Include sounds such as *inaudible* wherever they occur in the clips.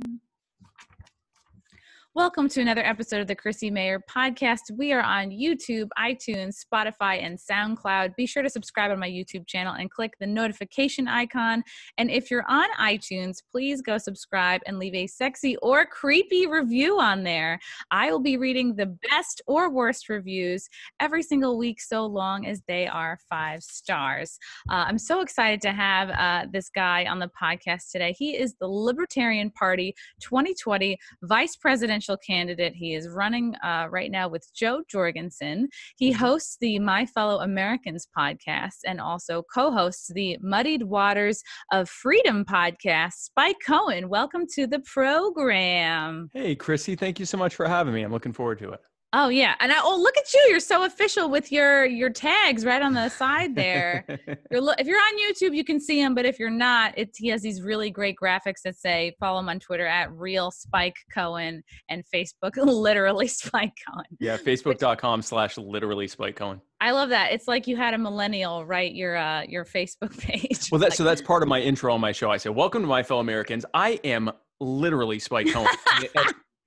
Mm. Welcome to another episode of the Chrissie Mayr podcast. We are on YouTube, iTunes, Spotify, and SoundCloud. Be sure to subscribe on my YouTube channel and click the notification icon. And if you're on iTunes, please go subscribe and leave a sexy or creepy review on there. I will be reading the best or worst reviews every single week, so long as they are five stars. Uh, I'm so excited to have uh, this guy on the podcast today. He is the Libertarian Party 2020 Vice Presidential presidential candidate. He is running uh, right now with Jo Jorgensen. He mm-hmm. hosts the My Fellow Americans podcast and also co hosts the Muddied Waters of Freedom podcast. Spike Cohen, welcome to the program. Hey, Chrissie, thank you so much for having me. I'm looking forward to it. Oh yeah, and I, oh look at you! You're so official with your your tags right on the side there. *laughs* you're if you're on YouTube, you can see him, but if you're not, it's he has these really great graphics that say follow him on Twitter at real Spike Cohen and Facebook *laughs* literally Spike Cohen. Yeah, Facebook.com slash literally Spike Cohen. I love that. It's like you had a millennial write your uh, your Facebook *laughs* page. Well, that, like, so that's part of my intro on my show. I say, "Welcome to my fellow Americans. I am literally Spike Cohen."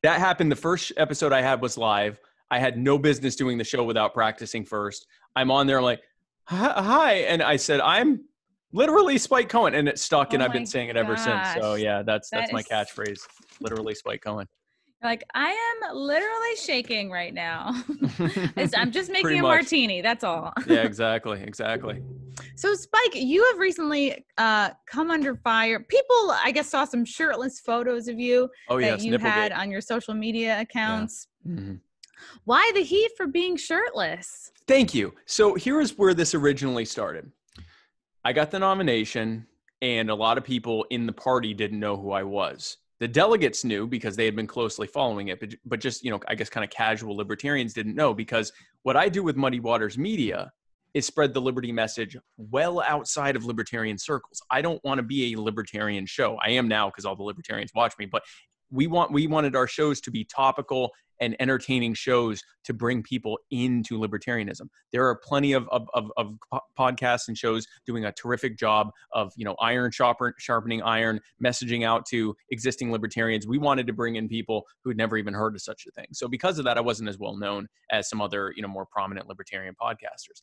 that happened. The first episode I had was live. I had no business doing the show without practicing first. I'm on there, I'm like, hi. And I said, I'm literally Spike Cohen. And it stuck, and oh I've been saying it ever gosh. since. So yeah, that's that's that my catchphrase. Literally Spike Cohen. Like I am literally shaking right now. *laughs* I'm just *laughs* making a martini. That's all. yeah, exactly, exactly. So Spike, you have recently uh, come under fire. People, I guess, saw some shirtless photos of you oh, that yes, you had on your social media accounts. Yeah. Mm-hmm. Why the heat for being shirtless? Thank you. So here is where this originally started. I got the nomination, and a lot of people in the party didn't know who I was. The delegates knew because they had been closely following it, but, but just, you know, I guess kind of casual libertarians didn't know because what I do with Muddied Waters Media is spread the liberty message well outside of libertarian circles. I don't want to be a libertarian show. I am now because all the libertarians watch me, but we want we wanted our shows to be topical and entertaining shows to bring people into libertarianism. There are plenty of, of, of, of podcasts and shows doing a terrific job of, you know, iron sharper, sharpening iron, messaging out to existing libertarians. We wanted to bring in people who had never even heard of such a thing. So because of that, I wasn't as well known as some other, you know, more prominent libertarian podcasters.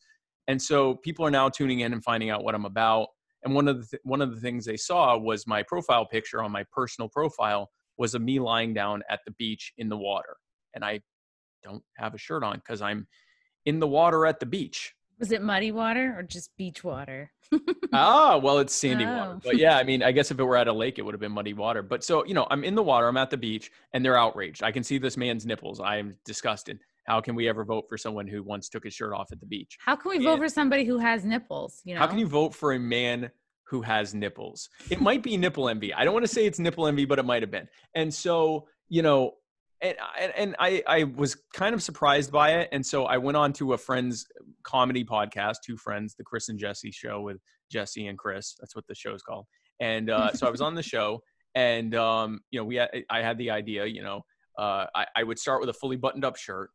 And so people are now tuning in and finding out what I'm about. And one of the th- one of the things they saw was my profile picture on my personal profile was of me lying down at the beach in the water. And I don't have a shirt on because I'm in the water at the beach. Was it muddy water or just beach water? ah, *laughs* well, it's sandy oh. water. But yeah, I mean, I guess if it were at a lake, it would have been muddy water. But so, you know, I'm in the water, I'm at the beach, and they're outraged. I can see this man's nipples. I am disgusted. How can we ever vote for someone who once took his shirt off at the beach? How can we and vote for somebody who has nipples? You know? How can you vote for a man who has nipples. It might be nipple envy. I don't want to say it's nipple envy, but it might have been. And so, you know, and, and I, I was kind of surprised by it. And so I went on to a friend's comedy podcast, two friends, the Chris and Jesse show with Jesse and Chris. That's what the show's called. And uh, so I was on the show and, um, you know, we had, I had the idea, you know, uh, I, I would start with a fully buttoned up shirt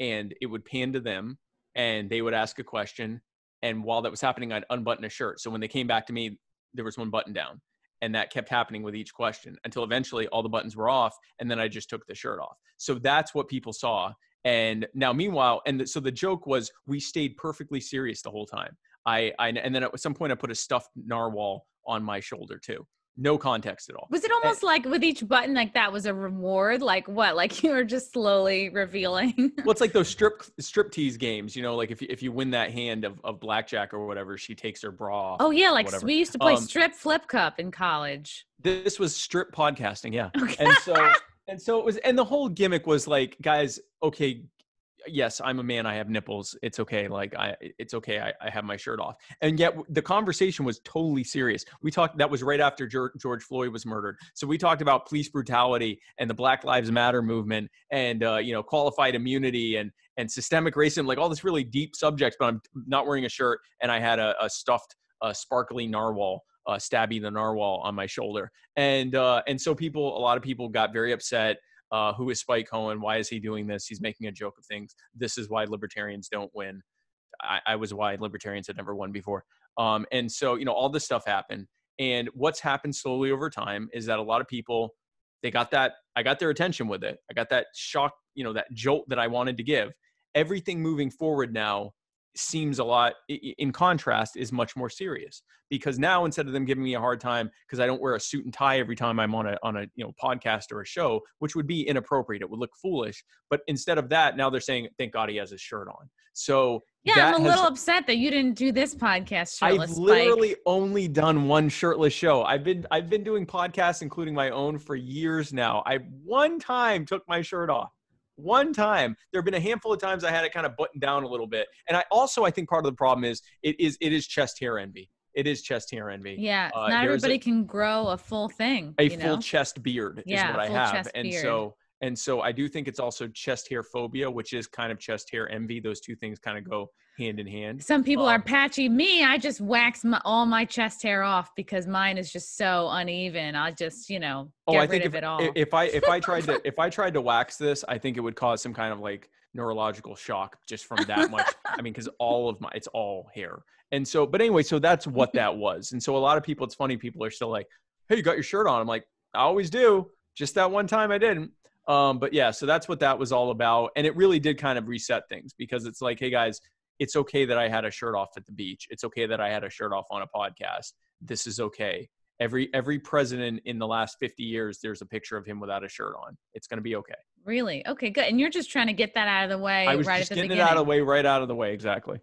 and it would pan to them and they would ask a question and while that was happening i'd unbutton a shirt. So when they came back to me there was one button down and that kept happening with each question until eventually all the buttons were off and then i just took the shirt off. So that's what people saw. And now meanwhile and so the joke was we stayed perfectly serious the whole time. I, I and then at some point i put a stuffed narwhal on my shoulder too no context at all. Was it almost and, like with each button, like that was a reward? Like what? Like *laughs* you were just slowly revealing? well, it's like those *laughs* strip strip tease games, you know, like if you, if you win that hand of, of blackjack or whatever, she takes her bra. Oh yeah, like we used to play um, strip flip cup in college. This was strip podcasting, yeah. Okay. And so *laughs* and so it was, and the whole gimmick was like, guys, okay, yes, I'm a man. I have nipples. It's okay. Like I, it's okay. I, I have my shirt off. And yet the conversation was totally serious. We talked. That was right after George Floyd was murdered. So we talked about police brutality and the Black Lives Matter movement, and uh, you know, qualified immunity and and systemic racism, like all this really deep subjects. But I'm not wearing a shirt, and I had a, a stuffed, uh, sparkly narwhal. Uh, Stabby the narwhal on my shoulder, and uh, and so people, a lot of people got very upset. Uh, who is Spike Cohen? Why is he doing this? He's making a joke of things. This is why libertarians don't win. I, I was why libertarians had never won before. Um, and so, you know, all this stuff happened. And what's happened slowly over time is that a lot of people They got that. I got their attention with it. I got that shock, you know, that jolt that I wanted to give. Everything moving forward now seems a lot in contrast is much more serious because now instead of them giving me a hard time because I don't wear a suit and tie every time I'm on a on a you know podcast or a show, which would be inappropriate. It would look foolish. But instead of that, now they're saying, "Thank God he has his shirt on." So yeah, I'm a little upset that you didn't do this podcast shirtless. I've literally Spike. only done one shirtless show. I've been I've been doing podcasts, including my own, for years now. I one time took my shirt off one time there have been a handful of times i had it kind of buttoned down a little bit and i also i think part of the problem is it is it is chest hair envy it is chest hair envy yeah uh, not everybody a, can grow a full thing a full know? chest beard yeah, is what i have and beard. so and so i do think it's also chest hair phobia which is kind of chest hair envy those two things kind of go hand in hand. Some people um, are patchy. Me, I just wax my, all my chest hair off because mine is just so uneven. I'll just, you know, oh, I think if, it all. If I if I tried to *laughs* if I tried to wax this, I think it would cause some kind of like neurological shock just from that much. I mean, because all of my it's all hair. And so, but anyway, so that's what that was. And so a lot of people, it's funny, people are still like, Hey, you got your shirt on. I'm like, I always do. Just that one time I didn't. Um, but yeah, so that's what that was all about. And it really did kind of reset things because it's like, hey guys, it's okay that I had a shirt off at the beach. It's okay that I had a shirt off on a podcast. This is okay. Every every president in the last 50 years there's a picture of him without a shirt on. It's going to be okay. Really? Okay, good. And you're just trying to get that out of the way I was right just at the getting it out of the way right out of the way exactly.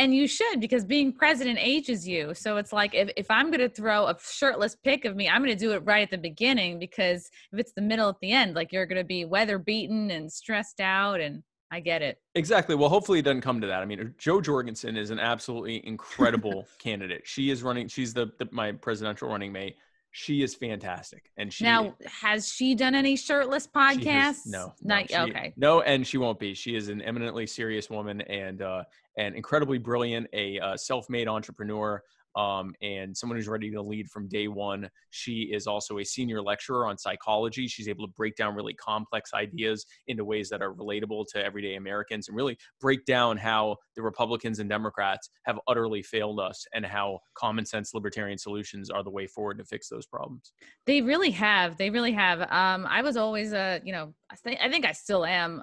And you should because being president ages you. So it's like if, if I'm going to throw a shirtless pic of me, I'm going to do it right at the beginning because if it's the middle at the end, like you're going to be weather beaten and stressed out and I get it. Exactly. Well, hopefully it doesn't come to that. I mean, er, Jo Jorgensen is an absolutely incredible *laughs* candidate. She is running. She's the, the, my presidential running mate. She is fantastic, and she now has she done any shirtless podcasts? Has, no, not no, she, okay. No, and she won't be. She is an eminently serious woman and uh, and incredibly brilliant, a uh, self-made entrepreneur um, and someone who's ready to lead from day one. She is also a senior lecturer on psychology. She's able to break down really complex ideas into ways that are relatable to everyday Americans and really break down how the Republicans and Democrats have utterly failed us and how common sense libertarian solutions are the way forward to fix those problems. They really have. They really have. Um, I was always a, you know, I, I think I still am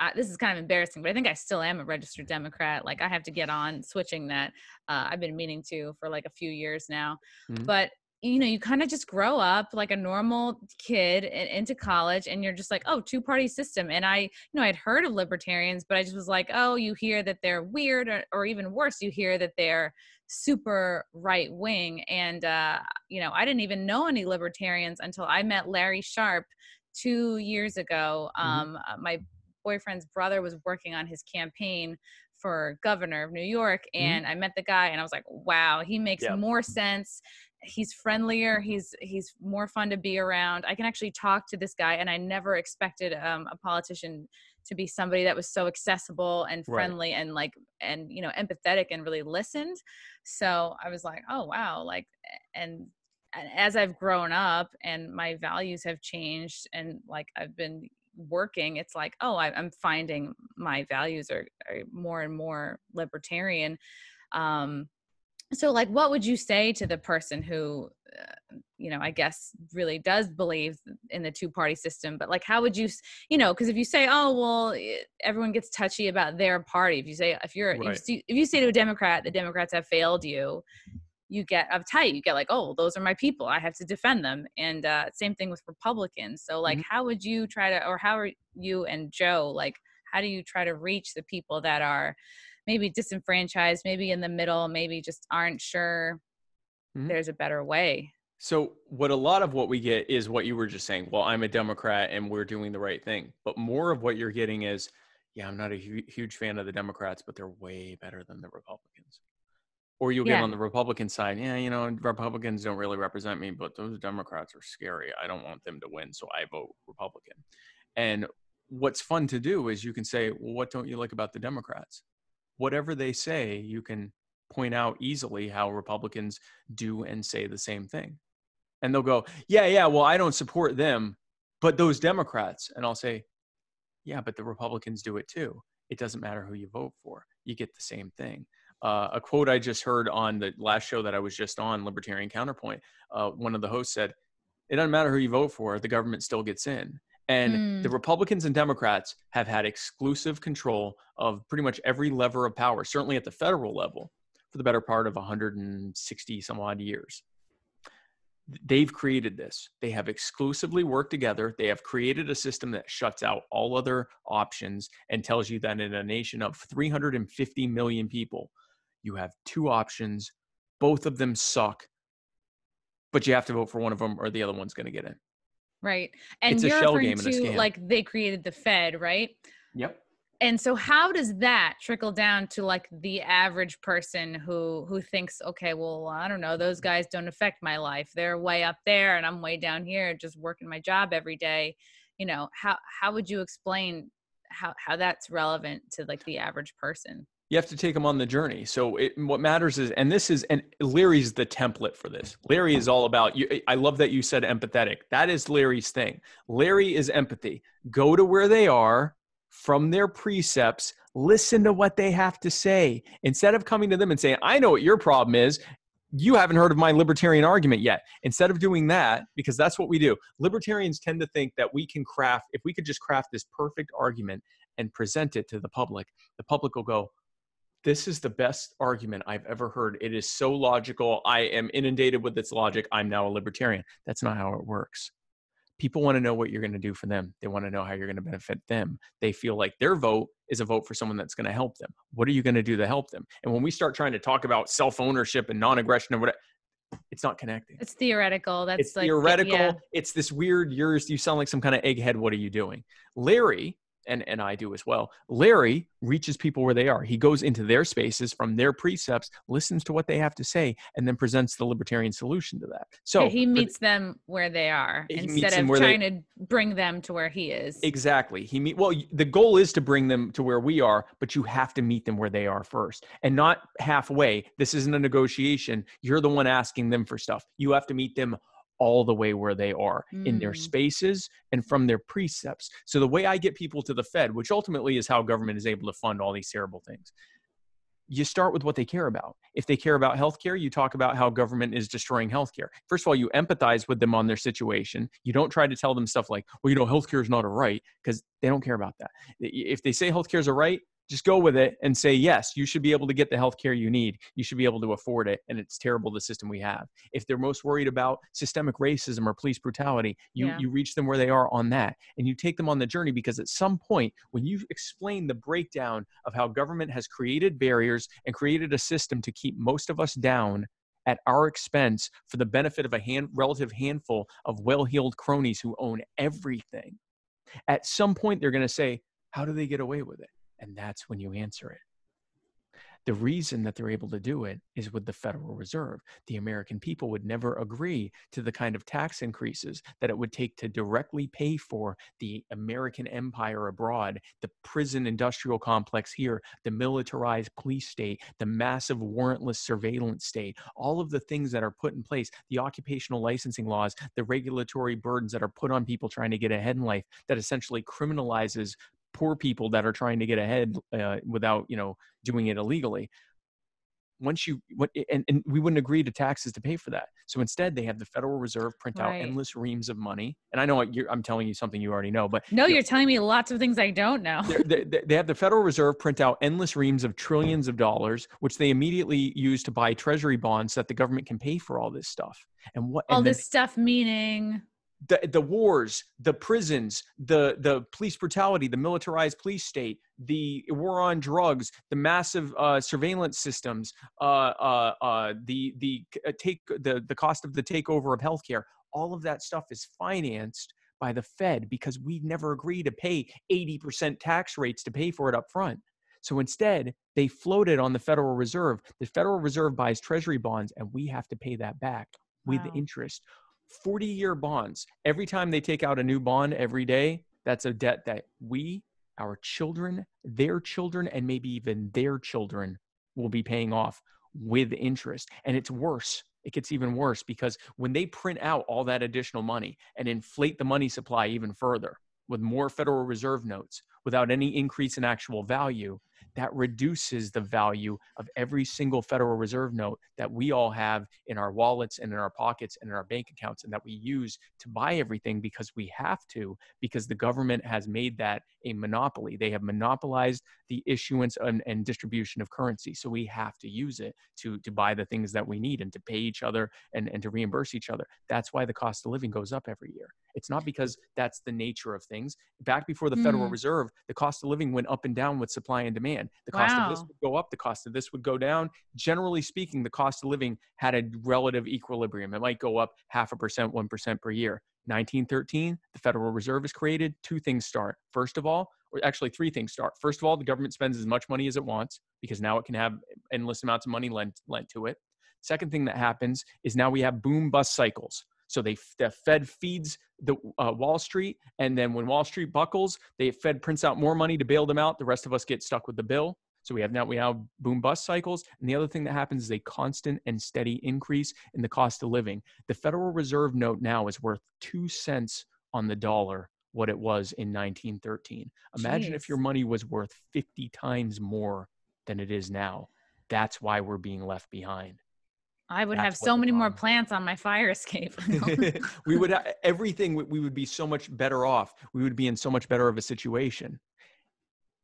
I, this is kind of embarrassing, but I think I still am a registered Democrat. Like I have to get on switching that. Uh, I've been meaning to for like a few years now. Mm-hmm. But you know, you kind of just grow up like a normal kid into college, and you're just like, oh, two party system. And I, you know, I'd heard of libertarians, but I just was like, oh, you hear that they're weird, or, or even worse, you hear that they're super right wing. And uh, you know, I didn't even know any libertarians until I met Larry Sharpe two years ago. Mm-hmm. Um, uh, my boyfriend's brother was working on his campaign for governor of New York mm-hmm. and mm-hmm. I met the guy and I was like, wow, he makes yep. more sense. He's friendlier. He's he's more fun to be around. I can actually talk to this guy and I never expected um, a politician to be somebody that was so accessible and friendly right. and like and you know empathetic and really listened. So I was like, oh wow, like and as I've grown up and my values have changed and like I've been working it's like oh I, am finding my values are, are, more and more libertarian um so like what would you say to the person who uh, you know i guess really does believe in the two party system but like how would you you know because if you say oh well everyone gets touchy about their party if you say if you're right. if, you, if you say to a democrat the democrats have failed you you get uptight you get like oh those are my people i have to defend them and uh, same thing with republicans so like mm-hmm. how would you try to or how are you and Jo like how do you try to reach the people that are maybe disenfranchised maybe in the middle maybe just aren't sure mm-hmm. there's a better way so what a lot of what we get is what you were just saying well i'm a democrat and we're doing the right thing but more of what you're getting is yeah i'm not a hu- huge fan of the democrats but they're way better than the republicans or you'll yeah. get on the Republican side, yeah, you know, Republicans don't really represent me, but those Democrats are scary. I don't want them to win, so I vote Republican. And what's fun to do is you can say, well, what don't you like about the Democrats? Whatever they say, you can point out easily how Republicans do and say the same thing. And they'll go, yeah, yeah, well, I don't support them, but those Democrats. And I'll say, yeah, but the Republicans do it too. It doesn't matter who you vote for, you get the same thing uh, a quote I just heard on the last show that I was just on, Libertarian Counterpoint. Uh, one of the hosts said, It doesn't matter who you vote for, the government still gets in. And Mm. the Republicans and Democrats have had exclusive control of pretty much every lever of power, certainly at the federal level, for the better part of 160 some odd years. They've created this. They have exclusively worked together. They have created a system that shuts out all other options and tells you that in a nation of 350 million people, you have two options. Both of them suck, but you have to vote for one of them or the other one's going to get in. Right. And It's a you're referring game to like they created the Fed, right? Yep. And so how does that trickle down to like the average person who who thinks, okay, well, I don't know, those guys don't affect my life. They're way up there and I'm way down here just working my job every day. You know, how how would you explain how how that's relevant to like the average person? You have to take them on the journey. So it, what matters is, and this is, and Larry's the template for this. Larry is all about you. I love that you said empathetic. That is Larry's thing. Larry is empathy. Go to where they are from their precepts. Listen to what they have to say instead of coming to them and saying, "I know what your problem is." You haven't heard of my libertarian argument yet. Instead of doing that, because that's what we do, libertarians tend to think that we can craft, if we could just craft this perfect argument and present it to the public, the public will go, this is the best argument I've ever heard. It is so logical. I am inundated with its logic. I'm now a libertarian. That's not how it works. People want to know what you're going to do for them. They want to know how you're going to benefit them. They feel like their vote is a vote for someone that's going to help them. What are you going to do to help them? And when we start trying to talk about self ownership and non aggression and whatever, it's not connecting. It's theoretical. That's It's like theoretical. Yeah. It's this weird, yours, you sound like some kind of egghead. What are you doing? Larry and, and I do as well. Larry reaches people where they are. He goes into their spaces from their precepts, listens to what they have to say, and then presents the libertarian solution to that. So he for the- meets them where they are He instead of where they- trying to bring them to where he is. Exactly. He meet well. The goal is to bring them to where we are, but you have to meet them where they are first, and not halfway. This isn't a negotiation. You're the one asking them for stuff. You have to meet them all the way where they are in their Mm. spaces and from their precepts. So the way I get people to the Fed, which ultimately is how government is able to fund all these terrible things. You start with what they care about. If they care about healthcare, you talk about how government is destroying healthcare. First of all, you empathize with them on their situation. You don't try to tell them stuff like, well, you know, healthcare is not a right, because they don't care about that. If they say healthcare is a right, just go with it and say, yes, you should be able to get the healthcare you need. You should be able to afford it. And it's terrible the system we have. If they're most worried about systemic racism or police brutality, you, Yeah. you reach them where they are on that. And you take them on the journey because at some point, when you explain the breakdown of how government has created barriers and created a system to keep most of us down at our expense for the benefit of a hand, relative handful of well-heeled cronies who own everything, at some point they're going to say, how do they get away with it? And that's when you answer it. The reason that they're able to do it is with the Federal Reserve. The American people would never agree to the kind of tax increases that it would take to directly pay for the American empire abroad, the prison industrial complex here, the militarized police state, the massive warrantless surveillance state, all of the things that are put in place, the occupational licensing laws, the regulatory burdens that are put on people trying to get ahead in life that essentially criminalizes poor people that are trying to get ahead uh, without you know doing it illegally once you what and, and we wouldn't agree to taxes to pay for that so instead they have the federal reserve print out Right. endless reams of money and i know i'm telling you something you already know but no, know, you're telling me lots of things I don't know. they, they have the Federal Reserve print out endless reams of trillions of dollars, which they immediately use to buy treasury bonds so that the government can pay for all this stuff. And what All and then this stuff meaning the the wars, the prisons, the the police brutality, the militarized police state, the war on drugs, the massive uh, surveillance systems, uh, uh, uh, the the uh, take the the cost of the takeover of healthcare. All of that stuff is financed by the Fed because we never agree to pay 80% tax rates to pay for it up front. So instead, they float it on the Federal Reserve. The Federal Reserve buys treasury bonds and we have to pay that back with Wow. interest. 40 year bonds. Every time they take out a new bond every day, that's a debt that we, our children, their children, and maybe even their children will be paying off with interest. And it's worse. It gets even worse because when they print out all that additional money and inflate the money supply even further with more Federal Reserve notes without any increase in actual value, that reduces the value of every single Federal Reserve note that we all have in our wallets and in our pockets and in our bank accounts and that we use to buy everything because we have to, because the government has made that a monopoly. They have monopolized the issuance and, and distribution of currency. So we have to use it to, to buy the things that we need and to pay each other and, and to reimburse each other. That's why the cost of living goes up every year. It's not because that's the nature of things. Back before the Federal mm. Reserve, the cost of living went up and down with supply and demand. The cost wow. of this would go up, the cost of this would go down. Generally speaking, the cost of living had a relative equilibrium. It might go up half a percent, 1% per year. 1913, the Federal Reserve is created. Two things start. First of all, or actually three things start. First of all, the government spends as much money as it wants because now it can have endless amounts of money lent, lent to it. Second thing that happens is now we have boom bust cycles. So they the Fed feeds the uh, Wall Street, and then when Wall Street buckles, the Fed prints out more money to bail them out. The rest of us get stuck with the bill. So we have now we have boom bust cycles, and the other thing that happens is a constant and steady increase in the cost of living. The Federal Reserve note now is worth two cents on the dollar what it was in 1913. Imagine Jeez. if your money was worth 50 times more than it is now. That's why we're being left behind. I would That's have so many more plants on my fire *laughs* escape. *laughs* we would everything we would be so much better off. We would be in so much better of a situation.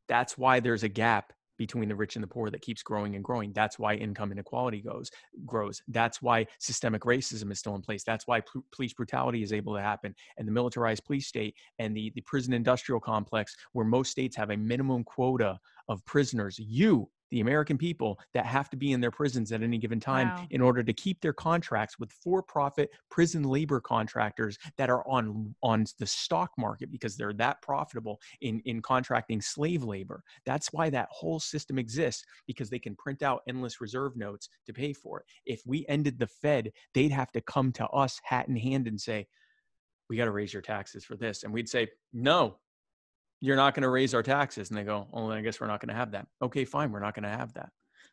That's why there's a gap between the rich and the poor that keeps growing and growing. That's why income inequality goes grows. That's why systemic racism is still in place. That's why police brutality is able to happen and the militarized police state and the, the prison industrial complex where most states have a minimum quota of prisoners. You the American people that have to be in their prisons at any given time wow. in order to keep their contracts with for-profit prison labor contractors that are on on the stock market because they're that profitable in in contracting slave labor. That's why that whole system exists because they can print out endless reserve notes to pay for it. If we ended the Fed, they'd have to come to us hat in hand and say, "We got to raise your taxes for this," and we'd say, "No, you're not going to raise our taxes. And they go, oh, I guess we're not going to have that. Okay, fine. We're not going to have that.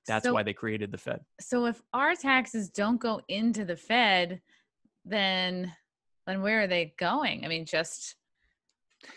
That's so, why they created the Fed. So if our taxes don't go into the Fed, then then where are they going? I mean, just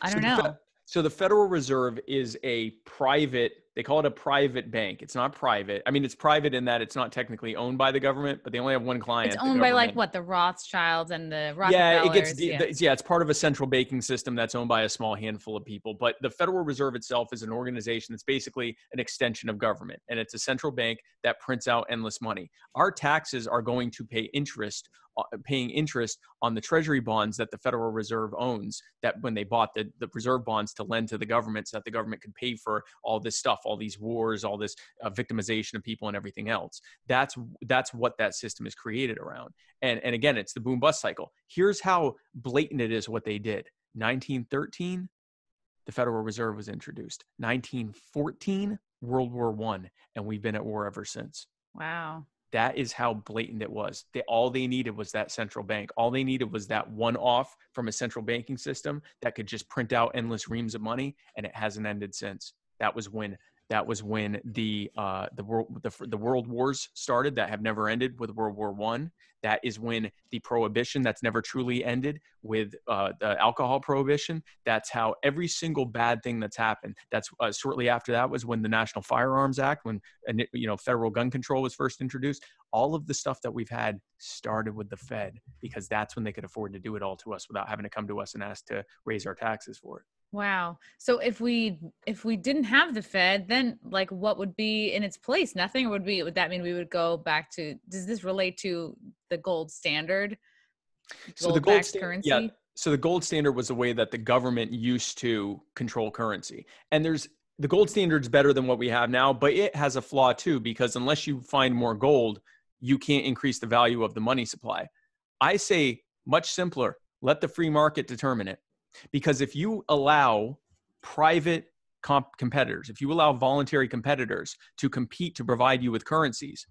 I don't so know. The so the Federal Reserve is a private they call it a private bank. It's not private. I mean, it's private in that it's not technically owned by the government, but they only have one client. It's owned by like what the Rothschilds and the Rockefellers. Yeah, it gets yeah. The, yeah, it's part of a central banking system that's owned by a small handful of people. But the Federal Reserve itself is an organization that's basically an extension of government, and it's a central bank that prints out endless money. Our taxes are going to pay interest uh, paying interest on the treasury bonds that the Federal Reserve owns that when they bought the, the reserve bonds to lend to the government so that the government could pay for all this stuff all these wars all this uh, victimization of people and everything else. That's that's what that system is created around. And and again it's the boom bust cycle. Here's how blatant it is what they did. 1913 the federal reserve was introduced. 1914 world war one and we've been at war ever since. Wow. That is how blatant it was. They, all they needed was that central bank. All they needed was that one off from a central banking system that could just print out endless reams of money, and it hasn't ended since. That was when that was when the uh, the world the, the world wars started that have never ended with World War One. That is when the prohibition that's never truly ended with uh, the alcohol prohibition. That's how every single bad thing that's happened. That's uh, shortly after that was when the National Firearms Act, when you know federal gun control was first introduced. All of the stuff that we've had started with the Fed because that's when they could afford to do it all to us without having to come to us and ask to raise our taxes for it. Wow. So if we if we didn't have the Fed, then like what would be in its place? Nothing would be would that mean we would go back to does this relate to the gold standard? Gold so the gold currency? Yeah. So the gold standard was the way that the government used to control currency. And there's the gold standard's better than what we have now, but it has a flaw too because unless you find more gold, you can't increase the value of the money supply. I say much simpler, let the free market determine it because if you allow private comp- competitors, if you allow voluntary competitors to compete to provide you with currencies,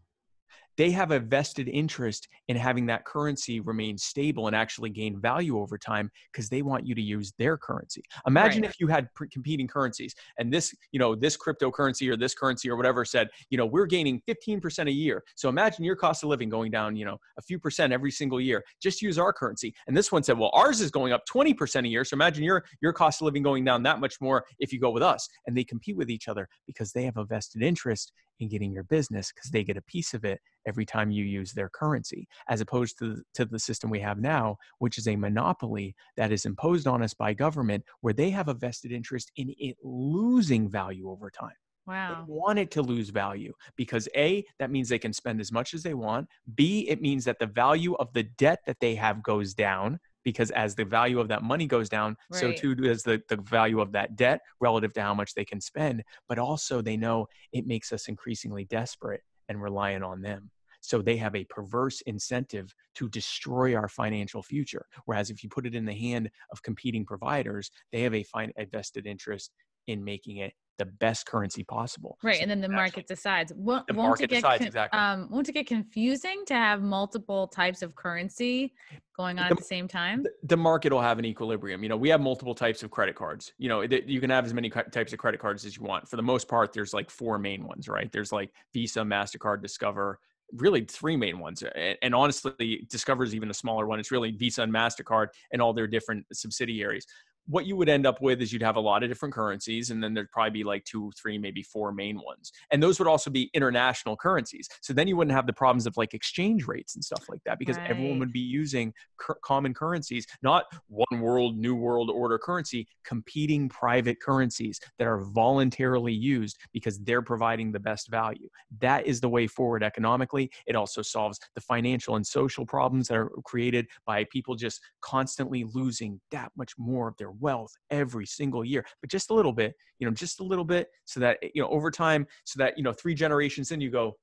they have a vested interest in having that currency remain stable and actually gain value over time because they want you to use their currency. Imagine right. if you had pre- competing currencies and this, you know, this cryptocurrency or this currency or whatever said, you know, we're gaining 15% a year. So imagine your cost of living going down, you know, a few percent every single year. Just use our currency. And this one said, well, ours is going up 20% a year. So imagine your your cost of living going down that much more if you go with us. And they compete with each other because they have a vested interest in getting your business because they get a piece of it every time you use their currency, as opposed to, to the system we have now, which is a monopoly that is imposed on us by government where they have a vested interest in it losing value over time. Wow. They want it to lose value because A, that means they can spend as much as they want. B, it means that the value of the debt that they have goes down because as the value of that money goes down, right. so too does the, the value of that debt relative to how much they can spend. But also, they know it makes us increasingly desperate and reliant on them. So they have a perverse incentive to destroy our financial future. Whereas if you put it in the hand of competing providers, they have a, fine, a vested interest in making it the best currency possible. Right, so and then the market decides. Won't, the won't market decides con- exactly. Um, won't it get confusing to have multiple types of currency going on the, at the same time? The market will have an equilibrium. You know, we have multiple types of credit cards. You know, you can have as many types of credit cards as you want. For the most part, there's like four main ones, right? There's like Visa, Mastercard, Discover, really three main ones. And, honestly, Discover is even a smaller one. It's really Visa and MasterCard and all their different subsidiaries what you would end up with is you'd have a lot of different currencies and then there'd probably be like two three maybe four main ones and those would also be international currencies so then you wouldn't have the problems of like exchange rates and stuff like that because right. everyone would be using cur- common currencies not one world new world order currency competing private currencies that are voluntarily used because they're providing the best value that is the way forward economically it also solves the financial and social problems that are created by people just constantly losing that much more of their wealth every single year, but just a little bit, you know, just a little bit so that, eh, you know, over time, so that, you know, three generations in you go,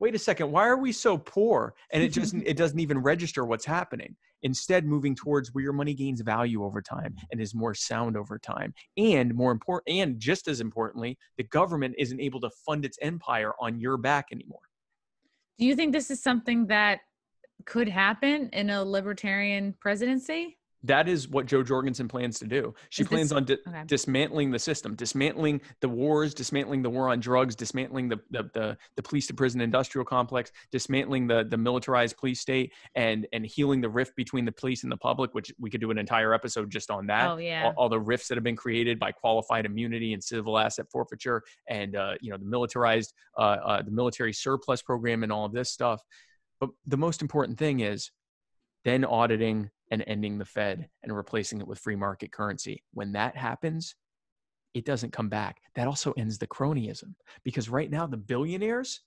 wait a second, why are we so poor? And it just, it doesn't even register what's happening. Instead, moving towards where your money gains value over time and is more sound over time. And more important, and just as importantly, the government isn't able to fund its empire on your back anymore. Do you think this is something that could happen in a libertarian presidency? That is what Jo Jorgensen plans to do. She is plans this, on di- okay. dismantling the system, dismantling the wars, dismantling the war on drugs, dismantling the the the, the police to prison industrial complex, dismantling the the militarized police state, and and healing the rift between the police and the public, which we could do an entire episode just on that. Oh yeah, all, all the rifts that have been created by qualified immunity and civil asset forfeiture, and uh, you know the militarized uh, uh, the military surplus program, and all of this stuff. But the most important thing is then auditing and ending the Fed and replacing it with free market currency. When that happens, it doesn't come back. That also ends the cronyism because right now the billionaires,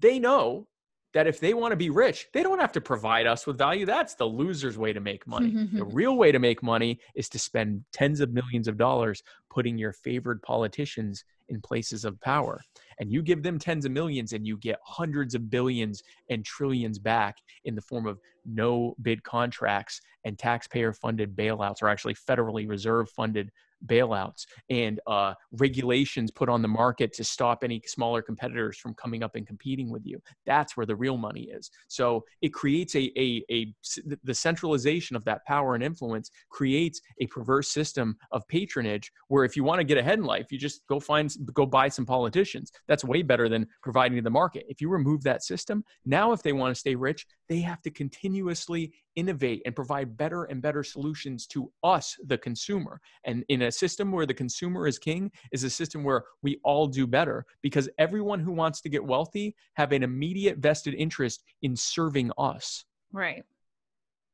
they know that if they want to be rich, they don't have to provide us with value. That's the loser's way to make money. the *laughs* real way to make money is to spend tens of millions of dollars putting your favored politicians in places of power. And you give them tens of millions and you get hundreds of billions and trillions back in the form of no bid contracts and taxpayer funded bailouts, or actually federally reserve funded bailouts and uh, regulations put on the market to stop any smaller competitors from coming up and competing with you. That's where the real money is. So it creates a, a, a the centralization of that power and influence creates a perverse system of patronage where if you want to get ahead in life, you just go find go buy some politicians. That's way better than providing to the market. If you remove that system, now if they want to stay rich, they have to continuously innovate and provide better and better solutions to us, the consumer. And in a system where the consumer is king, is a system where we all do better because everyone who wants to get wealthy have an immediate vested interest in serving us. Right.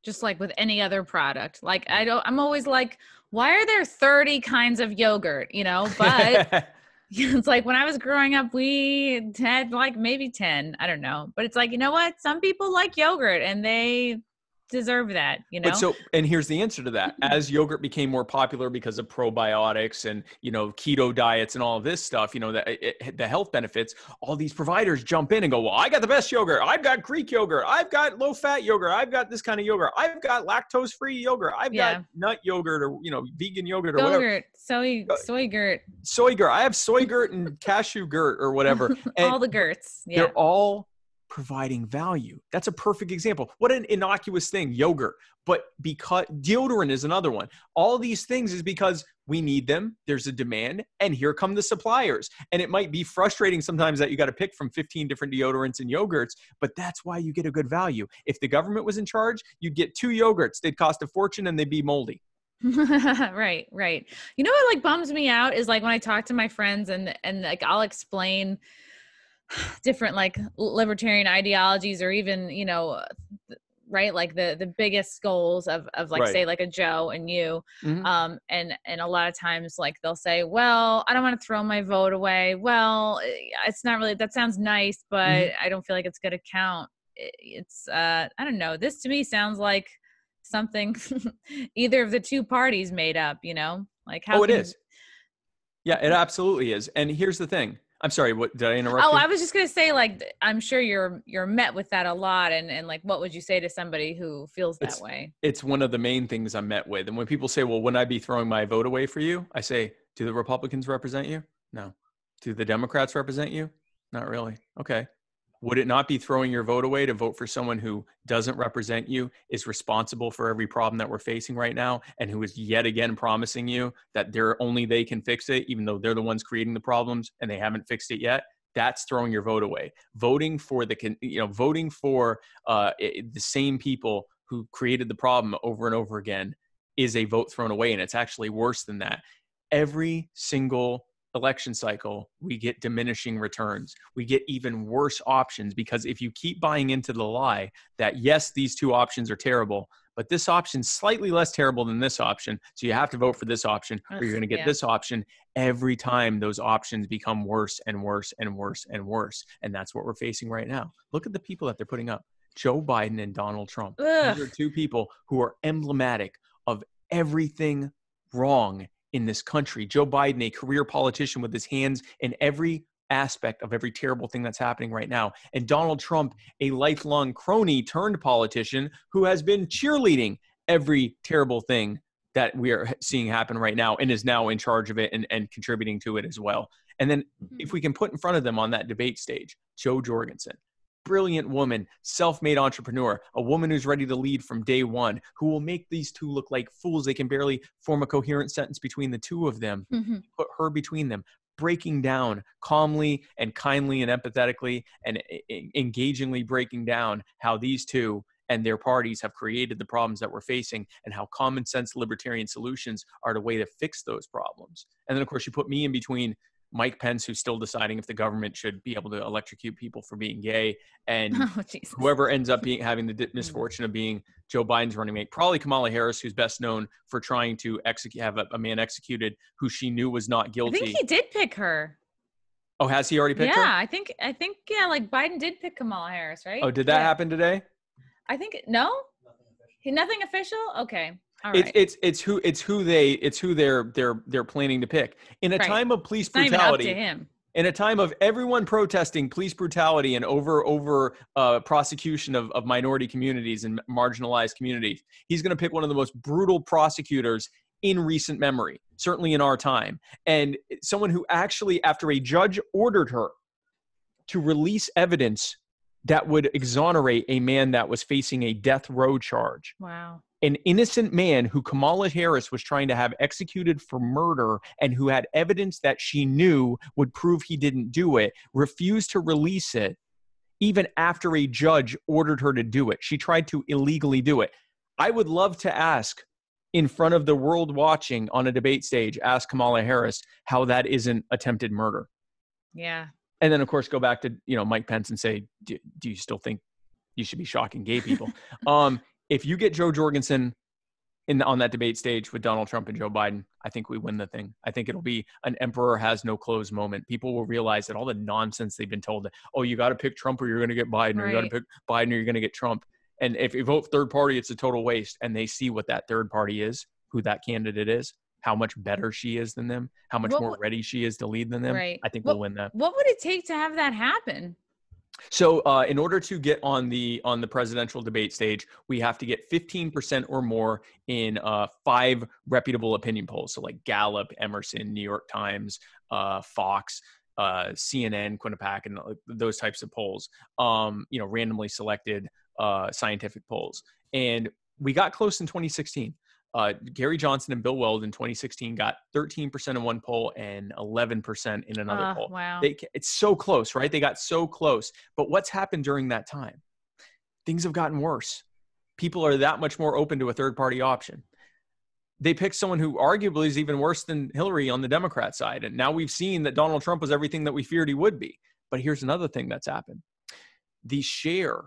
Just like with any other product. Like I don't I'm always like, why are there 30 kinds of yogurt? You know, *laughs* but *laughs* *laughs* it's like when I was growing up, we had like maybe 10. I don't know. But it's like, you know what? Some people like yogurt and they deserve that, you know. But so, and here's the answer to that: mm-hmm. as yogurt became more popular because of probiotics and you know keto diets and all of this stuff, you know that the health benefits, all these providers jump in and go, "Well, I got the best yogurt. I've got Greek yogurt. I've got low-fat yogurt. I've got this kind of yogurt. I've got lactose-free yogurt. I've yeah. got nut yogurt or you know vegan yogurt or whatever." Soy, uh, soy gurt. Soy gurt. I have soy gurt and *laughs* cashew gurt or whatever. And all the gurts. Yeah. They're all providing value. That's a perfect example. What an innocuous thing, yogurt. But because deodorant is another one. All these things is because we need them. There's a demand, and here come the suppliers. And it might be frustrating sometimes that you got to pick from 15 different deodorants and yogurts, but that's why you get a good value. If the government was in charge, you'd get two yogurts. They'd cost a fortune and they'd be moldy. *laughs* right, right. You know what like bums me out is like when I talk to my friends and and like I'll explain different like libertarian ideologies or even, you know, right like the the biggest goals of of like Right. say like a Jo and you Mhm. um and and a lot of times like they'll say well i don't want to throw my vote away well eh, it's not really that sounds nice but Mm-hmm. i don't feel like it's going to count it's uh i don't know this to me sounds like something *laughs* either of the two parties made up you know like how oh, it can- is. Yeah, it absolutely is. And here's the thing. I'm sorry. What did I interrupt? Oh, you? I was just gonna say, like, I'm sure you're you're met with that a lot, and and like, what would you say to somebody who feels that way? it's one of the main things I'm met with. And when people say, well, wouldn't I be throwing my vote away for you? I say, do the Republicans represent you? No. Do the Democrats represent you? Not really. Okay. Would it not be throwing your vote away to vote for someone who doesn't represent you, is responsible for every problem that we're facing right now, and who is yet again promising you that they're only they can fix it, even though they're the ones creating the problems and they haven't fixed it yet? That's throwing your vote away. Voting for the, you know, voting for uh, the same people who created the problem over and over again is a vote thrown away. And it's actually worse than that. Every single election cycle, we get diminishing returns. We get even worse options because if you keep buying into the lie that, yes, these two options are terrible, but this option's slightly less terrible than this option. So you have to vote for this option or you're going to get yeah. this option. Every time those options become worse and worse and worse and worse. And that's what we're facing right now. Look at the people that they're putting up Joe Biden and Donald Trump. Ugh. These are two people who are emblematic of everything wrong in this country. Joe Biden, a career politician with his hands in every aspect of every terrible thing that's happening right now. And Donald Trump, a lifelong crony turned politician who has been cheerleading every terrible thing that we are seeing happen right now and is now in charge of it and, and contributing to it as well. And then mm-hmm. if we can put in front of them on that debate stage, Jo Jorgensen, brilliant woman, self made entrepreneur, a woman who's ready to lead from day one, who will make these two look like fools. They can barely form a coherent sentence between the two of them. Mhm. Put her between them, breaking down calmly and kindly and empathetically and engagingly breaking down how these two and their parties have created the problems that we're facing and how common sense libertarian solutions are the way to fix those problems. And then, of course, you put me in between Mike Pence, who's still deciding if the government should be able to electrocute people for being gay, *laughs* and Oh, whoever ends up being having the *laughs* mm. misfortune of being Joe Biden's running mate, probably Kamala Harris, who's best known for trying to execute have a, a man executed who she knew was not guilty. I think he did pick her. oh, has he already picked yeah, her? I think I think yeah, like Biden did pick Kamala Harris, right? Oh, did that Yeah. happen today? I think no. He- Nothing official. Okay, right. It's it's it's who it's who they it's who they're they're they're planning to pick in a Right. time of police It's not even up brutality. in a time of everyone protesting police brutality and over over uh, prosecution of, of minority communities and marginalized communities he's going to pick one of the most brutal prosecutors in recent memory certainly in our time and someone who actually after a judge ordered her to release evidence that would exonerate a man that was facing a death row charge Wow. An innocent man who Kamala Harris was trying to have executed for murder and who had evidence that she knew would prove he didn't do it, refused to release it even after a judge ordered her to do it. She tried to illegally do it. I would love to ask in front of the world watching on a debate stage, ask Kamala Harris how that isn't attempted murder. Yeah. And then, of course, go back to you know Mike Pence and say, do, do you still think you should be shocking gay people? *laughs* um, if you get Jo Jorgensen in on that debate stage with Donald Trump and Joe Biden, I think we win the thing. I think it'll be an emperor has no clothes moment. People will realize that all the nonsense they've been told that oh you got to pick Trump or you're going to get Biden or you got to pick Biden or you're going to get Trump. And if you vote third party, it's a total waste. And they see what that third party is, who that candidate is, how much better she is than them, how much What more ready she is to lead than them. Right. I think What- we'll win that. What would it take to have that happen? So, uh, in order to get on the on the presidential debate stage, we have to get 15% or more in uh, five reputable opinion polls. So, like Gallup, Emerson, New York Times, uh, Fox. uh, CNN, Quinnipiac, and those types of polls. Um, you know, randomly selected uh, scientific polls, and we got close in 2016. Uh, Gary Johnson and Bill Weld in 2016 got 13% in one poll and 11% in another Uh, poll. wow. They, it's so close, right? They got so close. But what's happened during that time? Things have gotten worse. People are that much more open to a third party option. They picked someone who arguably is even worse than Hillary on the Democrat side. And now we've seen that Donald Trump was everything that we feared he would be. But here's another thing that's happened the share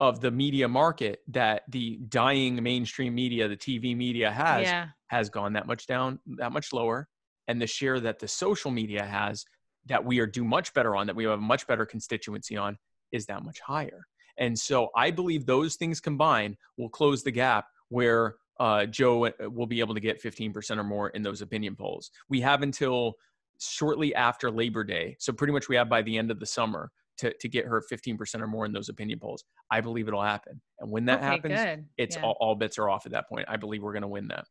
of the media market that the dying mainstream media, the TV media has, yeah. has gone that much down, that much lower. And the share that the social media has that we are do much better on, that we have a much better constituency on, is that much higher. And so I believe those things combined will close the gap where uh, Jo uh, will be able to get 15% or more in those opinion polls. We have until shortly after Labor Day. So pretty much we have by the end of the summer to, to get her 15% or more in those opinion polls. I believe it'll happen. And when that okay, happens, good. it's Yeah. all, all bets are off at that point. I believe we're going to win that.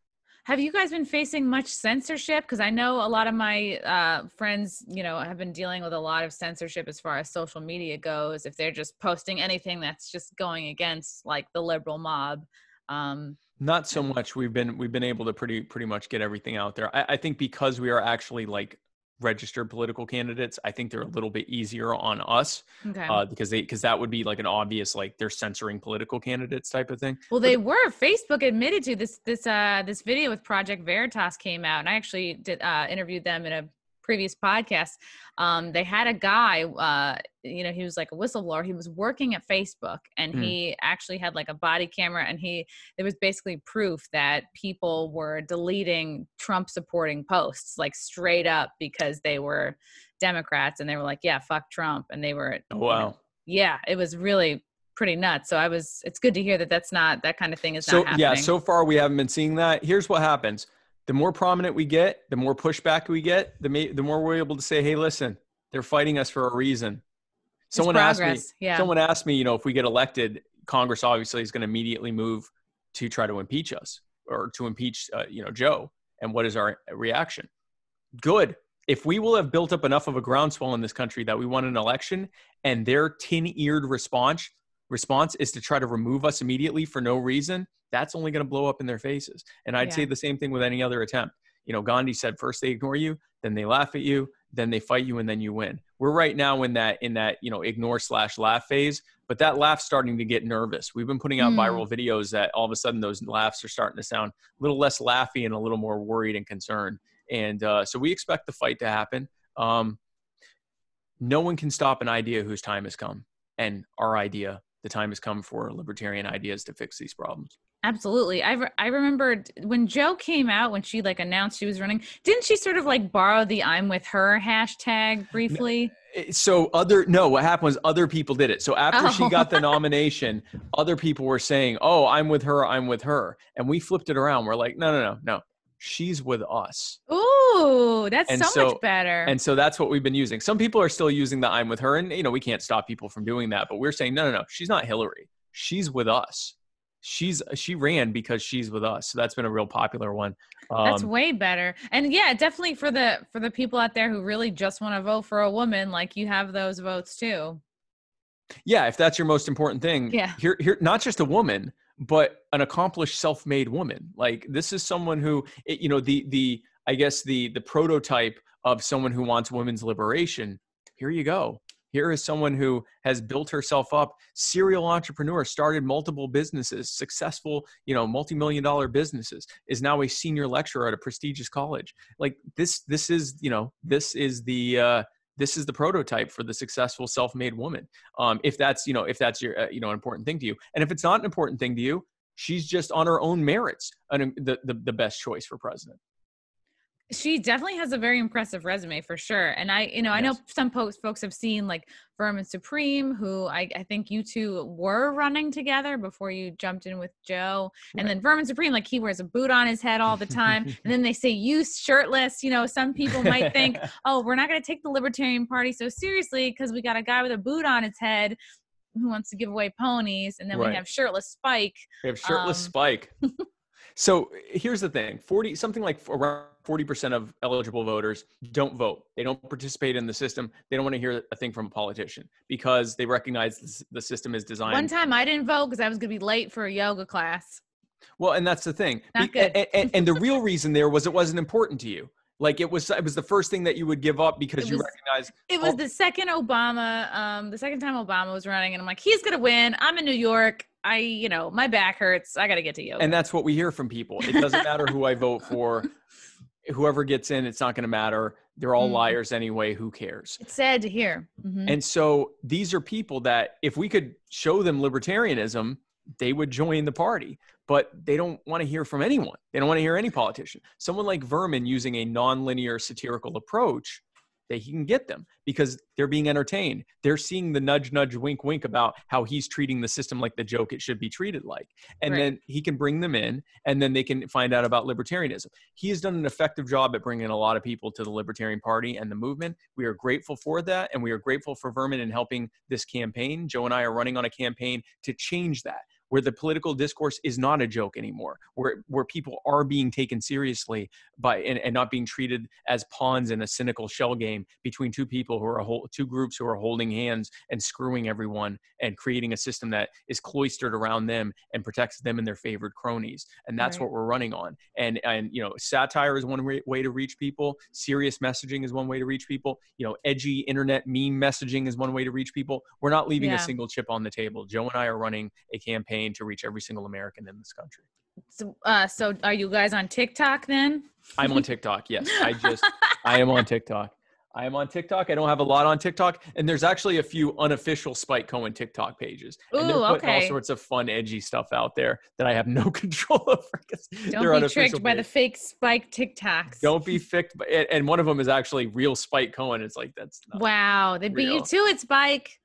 Have you guys been facing much censorship? Because I know a lot of my uh, friends, you know, have been dealing with a lot of censorship as far as social media goes. If they're just posting anything that's just going against like the liberal mob, um, Not so much. We've been we've been able to pretty pretty much get everything out there. I, I think because we are actually like registered political candidates, I think they're a little bit easier on us okay. uh, because they because that would be like an obvious like they're censoring political candidates type of thing. Well, they were. Facebook admitted to this. This uh, this video with Project Veritas came out, and I actually did uh, interviewed them in a previous podcast. Um, they had a guy. Uh, you know, he was like a whistleblower. He was working at Facebook, and Mm. he actually had like a body camera, and he there was basically proof that people were deleting Trump supporting posts, like straight up because they were Democrats, and they were like, "Yeah, fuck Trump," and they were. Oh, you know, wow. yeah, it was really pretty nuts. So I was. It's good to hear that that's not that kind of thing is So not happening. yeah, so far we haven't been seeing that. Here's what happens: the more prominent we get, the more pushback we get, the ma- the more we're able to say, "Hey, listen, they're fighting us for a reason." Someone asked me. Yeah. Someone asked me, you know, if we get elected, Congress obviously is going to immediately move to try to impeach us or to impeach, uh, you know, Jo. And what is our reaction? Good. If we will have built up enough of a groundswell in this country that we won an election, and their tin-eared response response is to try to remove us immediately for no reason, that's only going to blow up in their faces. And I'd say the same thing with any other attempt. You know, Gandhi said first they ignore you, then they laugh at you, then they fight you, and then you win. We're right now in that in that you know ignore slash laugh phase, but that laugh's starting to get nervous. We've been putting out Hmm. viral videos that all of a sudden those laughs are starting to sound a little less laughy and a little more worried and concerned. And uh, so we expect the fight to happen. Um, no one can stop an idea whose time has come, and our idea, the time has come for libertarian ideas to fix these problems. Absolutely. I, re- I remembered when Jo came out, when she like announced she was running, didn't she sort of like borrow the I'm with her hashtag briefly? Eh, so other no what happened was other people did it so after she Oh. got the *laughs* nomination other people were saying oh i'm with her i'm with her and we flipped it around we're like no no no no she's with us Ooh, that's And so, so- much better. and so that's what we've been using some people are still using the i'm with her and you know we can't stop people from doing that but we're saying no no no she's not hillary she's with us she's she ran because she's with us so that's been a real popular one that's Um, way better. And yeah, definitely for the for the people out there who really just want to vote for a woman, like you have those votes too. yeah if that's your most important thing Yeah. here here not just a woman but an accomplished self-made woman like this is someone who it, you know the the i guess the the prototype of someone who wants women's liberation. Here you go. Here is someone who has built herself up serial entrepreneur started multiple businesses successful you know multi-million dollar businesses is now a senior lecturer at a prestigious college. Like this this is you know this is the uh this is the prototype for the successful self-made woman. Um, if that's you know if that's your uh, you know important thing to you. And if it's not an important thing to you she's just on her own merits an, the, the the best choice for president She definitely has a very impressive resume for sure. And I, you know, I know some folks folks have seen like Vermin Supreme, who I, I think you two were running together before you jumped in with Jo. And then Vermin Supreme, like he wears a boot on his head all the time. *laughs* and then they say you shirtless. You know, some people might think, *laughs* oh, we're not going to take the Libertarian Party so seriously because we got a guy with a boot on his head who wants to give away ponies. And then Right. we have shirtless Spike. we have shirtless Um, spike *laughs* So here's the thing: forty something like around forty percent of eligible voters don't vote. They don't participate in the system. They don't want to hear a thing from a politician because they recognize the system is designed. One time I didn't vote because I was going to be late for a yoga class. Well, and that's the thing. Not good. And, and, and the real reason there was it wasn't important to you. Like it was, it was the first thing that you would give up because you recognize It was Oh. the second Obama, um, the second time Obama was running, and I'm like, he's gonna win. I'm in New York. I, you know, my back hurts. I gotta get to yoga. and that's what we hear from people. It doesn't matter who I vote for. *laughs* Whoever gets in, it's not going to matter. They're all Mm. liars anyway. Who cares? it's sad to hear. Mhm. And so these are people that if we could show them libertarianism, they would join the party. But they don't want to hear from anyone. They don't want to hear any politician. Someone like Vermin using a nonlinear satirical approach, that he can get them because they're being entertained. They're seeing the nudge, nudge, wink, wink about how he's treating the system like the joke it should be treated like. And Right. then he can bring them in and then they can find out about libertarianism. He has done an effective job at bringing a lot of people to the Libertarian Party and the movement. We are grateful for that. And we are grateful for Vermin in helping this campaign. Jo and I are running on a campaign to change that. Where the political discourse is not a joke anymore, where where people are being taken seriously by and, and not being treated as pawns in a cynical shell game between two people who are a whole, two groups who are holding hands and screwing everyone and creating a system that is cloistered around them and protects them and their favored cronies. And that's Right. what we're running on. And and you know satire is one way, way to reach people. Serious messaging is one way to reach people. You know edgy internet meme messaging is one way to reach people. We're not leaving Yeah. a single chip on the table. Jo and i are running a campaign to reach every single american in this country so, uh, so are you guys on TikTok then? i'm on tiktok yes i just I am on TikTok. I am on TikTok. I don't have a lot on TikTok, and there's actually a few unofficial Spike Cohen TikTok pages, and they're Ooh, putting all sorts of fun, edgy stuff out there that I have no *laughs* control over. Don't be tricked by the fake spike TikToks. Don't be ficked. by- and- And one of them is actually real Spike Cohen. It's like that's not, Wow, they beat you real. to it, Spike.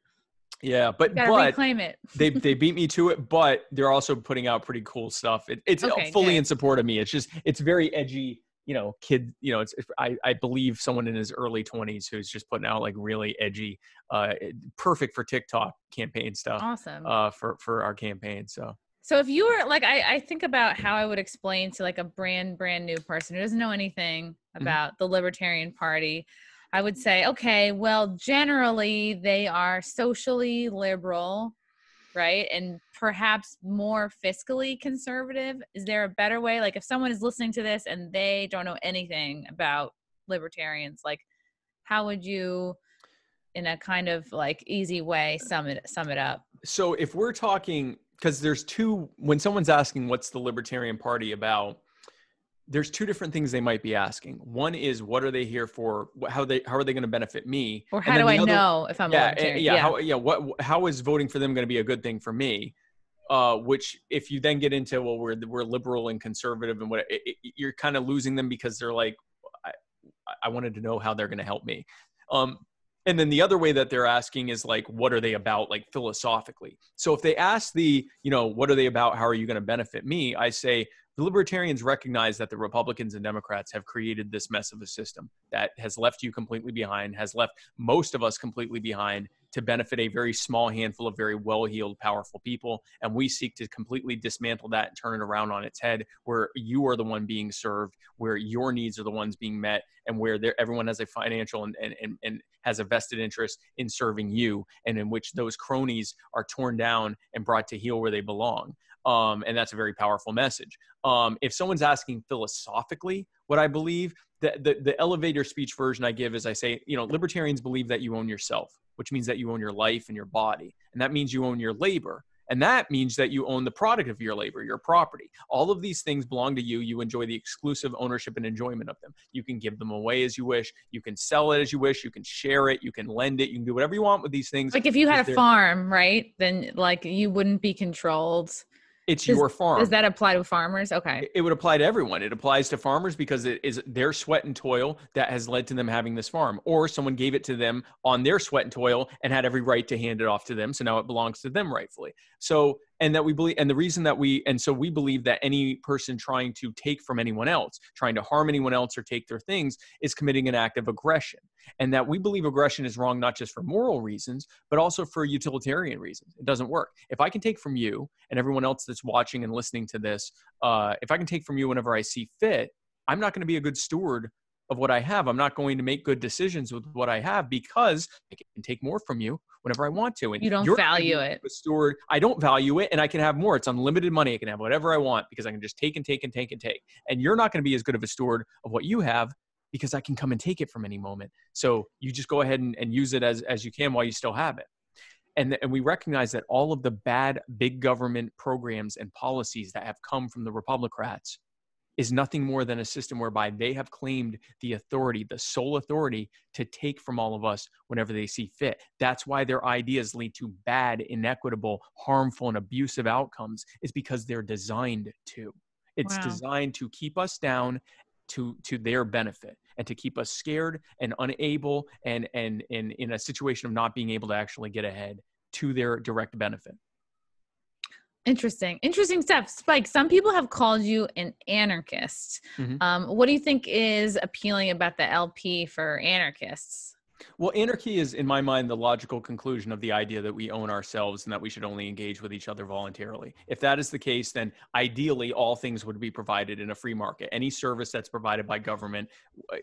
Yeah, but but reclaim it. they *laughs* they beat me to it. But they're also putting out pretty cool stuff. It, it's Okay, fully good. in support of me. It's just it's very edgy. You know, kid. You know, it's I I believe someone in his early twenties who's just putting out like really edgy, uh, perfect for TikTok campaign stuff. Awesome. Uh, for for our campaign. So So if you were like, I, I think about how I would explain to like a brand brand new person who doesn't know anything Mm-hmm. about the Libertarian Party, I would say, okay, well, generally they are socially liberal, right, and perhaps more fiscally conservative. Is there a better way? Like, if someone is listening to this and they don't know anything about libertarians, like, how would you, in a kind of like easy way, uh, sum it sum it up? so if we're talking because there's two when someone's asking what's the libertarian party about there's two different things they might be asking one is what are they here for how they how are they going to benefit me Or how do I other- know if I'm yeah, eh, libertarian? yeah, How, yeah. What? How is voting for them going to be a good thing for me? Uh, which, if you then get into, well, we're we're liberal and conservative, and what it, it- you're kind of losing them because they're like, I, I wanted to know how they're going to help me. Um, and then the other way that they're asking is like, what are they about, like philosophically? So if they ask the, you know, what are they about? How are you going to benefit me? I say the libertarians recognize that the Republicans and Democrats have created this mess of a system that has left you completely behind, has left most of us completely behind to benefit a very small handful of very well heeled, powerful people. And we seek to completely dismantle that and turn it around on its head, where you are the one being served, where your needs are the ones being met, and where everyone has a financial and, and, and, and has a vested interest in serving you, and in which those cronies are torn down and brought to heel where they belong. Um, and that's a very powerful message. Um, if someone's asking philosophically what I believe, the, the, the elevator speech version I give is I say, you know, libertarians believe that you own yourself, which means that you own your life and your body. And that means you own your labor. And that means that you own the product of your labor, your property. All of these things belong to you. You enjoy the exclusive ownership and enjoyment of them. You can give them away as you wish. You can sell it as you wish. You can share it. You can lend it. You can do whatever you want with these things. Like if you had a farm, right? Then like you wouldn't be controlled. It's does- your farm. Does that apply to farmers? Okay. It- It would apply to everyone. It applies to farmers because it is their sweat and toil that has led to them having this farm, or someone gave it to them on their sweat and toil and had every right to hand it off to them. So now it belongs to them rightfully. So and that we believe and the reason that we and so we believe that any person trying to take from anyone else trying to harm anyone else or take their things is committing an act of aggression. And that we believe aggression is wrong not just for moral reasons but also for utilitarian reasons. It doesn't work. If i can take from you and everyone else that's watching and listening to this uh, if i can take from you whenever i see fit i'm not going to be a good steward of what I have. I'm not going to make good decisions with what I have because I can take more from you whenever I want to. And you don't value it. Steward, I don't value it, and I can have more. It's unlimited money. I can have whatever I want because I can just take and take and take and take. And you're not going to be as good of a steward of what you have because I can come and take it from any moment. So you just go ahead and, and use it as as you can while you still have it. And, and we recognize that all of the bad big government programs and policies that have come from the Republicrats is nothing more than a system whereby they have claimed the authority, the sole authority to take from all of us whenever they see fit. That's why their ideas lead to bad, inequitable, harmful, and abusive outcomes, is because they're designed to. It's wow. designed to keep us down to to their benefit and to keep us scared and unable and and, and in a situation of not being able to actually get ahead to their direct benefit. Interesting. Interesting stuff. Spike, some people have called you an anarchist. Mm-hmm. Um, what do you think is appealing about the LP for anarchists? Well, anarchy is, in my mind, the logical conclusion of the idea that we own ourselves and that we should only engage with each other voluntarily. If that is the case, then ideally all things would be provided in a free market. Any service that's provided by government, uh,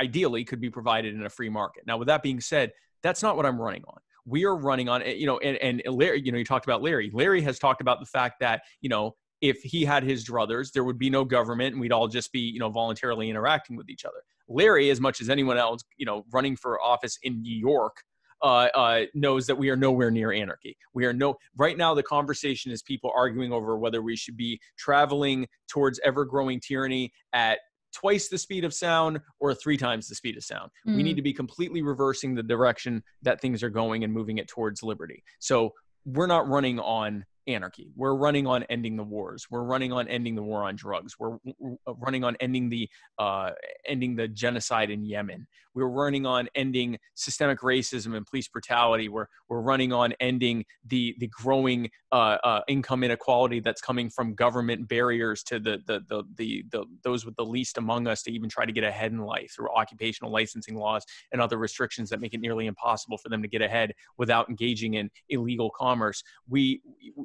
ideally, could be provided in a free market. Now, with that being said, that's not what I'm running on we are running on, you know, and, and Larry, you know, you talked about Larry. Larry has talked about the fact that, you know, if he had his druthers, there would be no government and we'd all just be, you know, voluntarily interacting with each other. Larry, as much as anyone else, you know, running for office in New York, uh, uh, knows that we are nowhere near anarchy. We are no right now. The conversation is people arguing over whether we should be traveling towards ever growing tyranny at twice the speed of sound or three times the speed of sound. Mm. We need mm. to be completely reversing the direction that things are going and moving it towards liberty. So we're not running on anarchy. We're running on ending the wars. We're running on ending the war on drugs. We're, running on ending the uh, ending the genocide in Yemen. We're running on ending systemic racism and police brutality. We're we're running on ending the the growing uh, uh, income inequality that's coming from government barriers to the the, the the the those with the least among us to even try to get ahead in life through occupational licensing laws and other restrictions that make it nearly impossible for them to get ahead without engaging in illegal commerce. We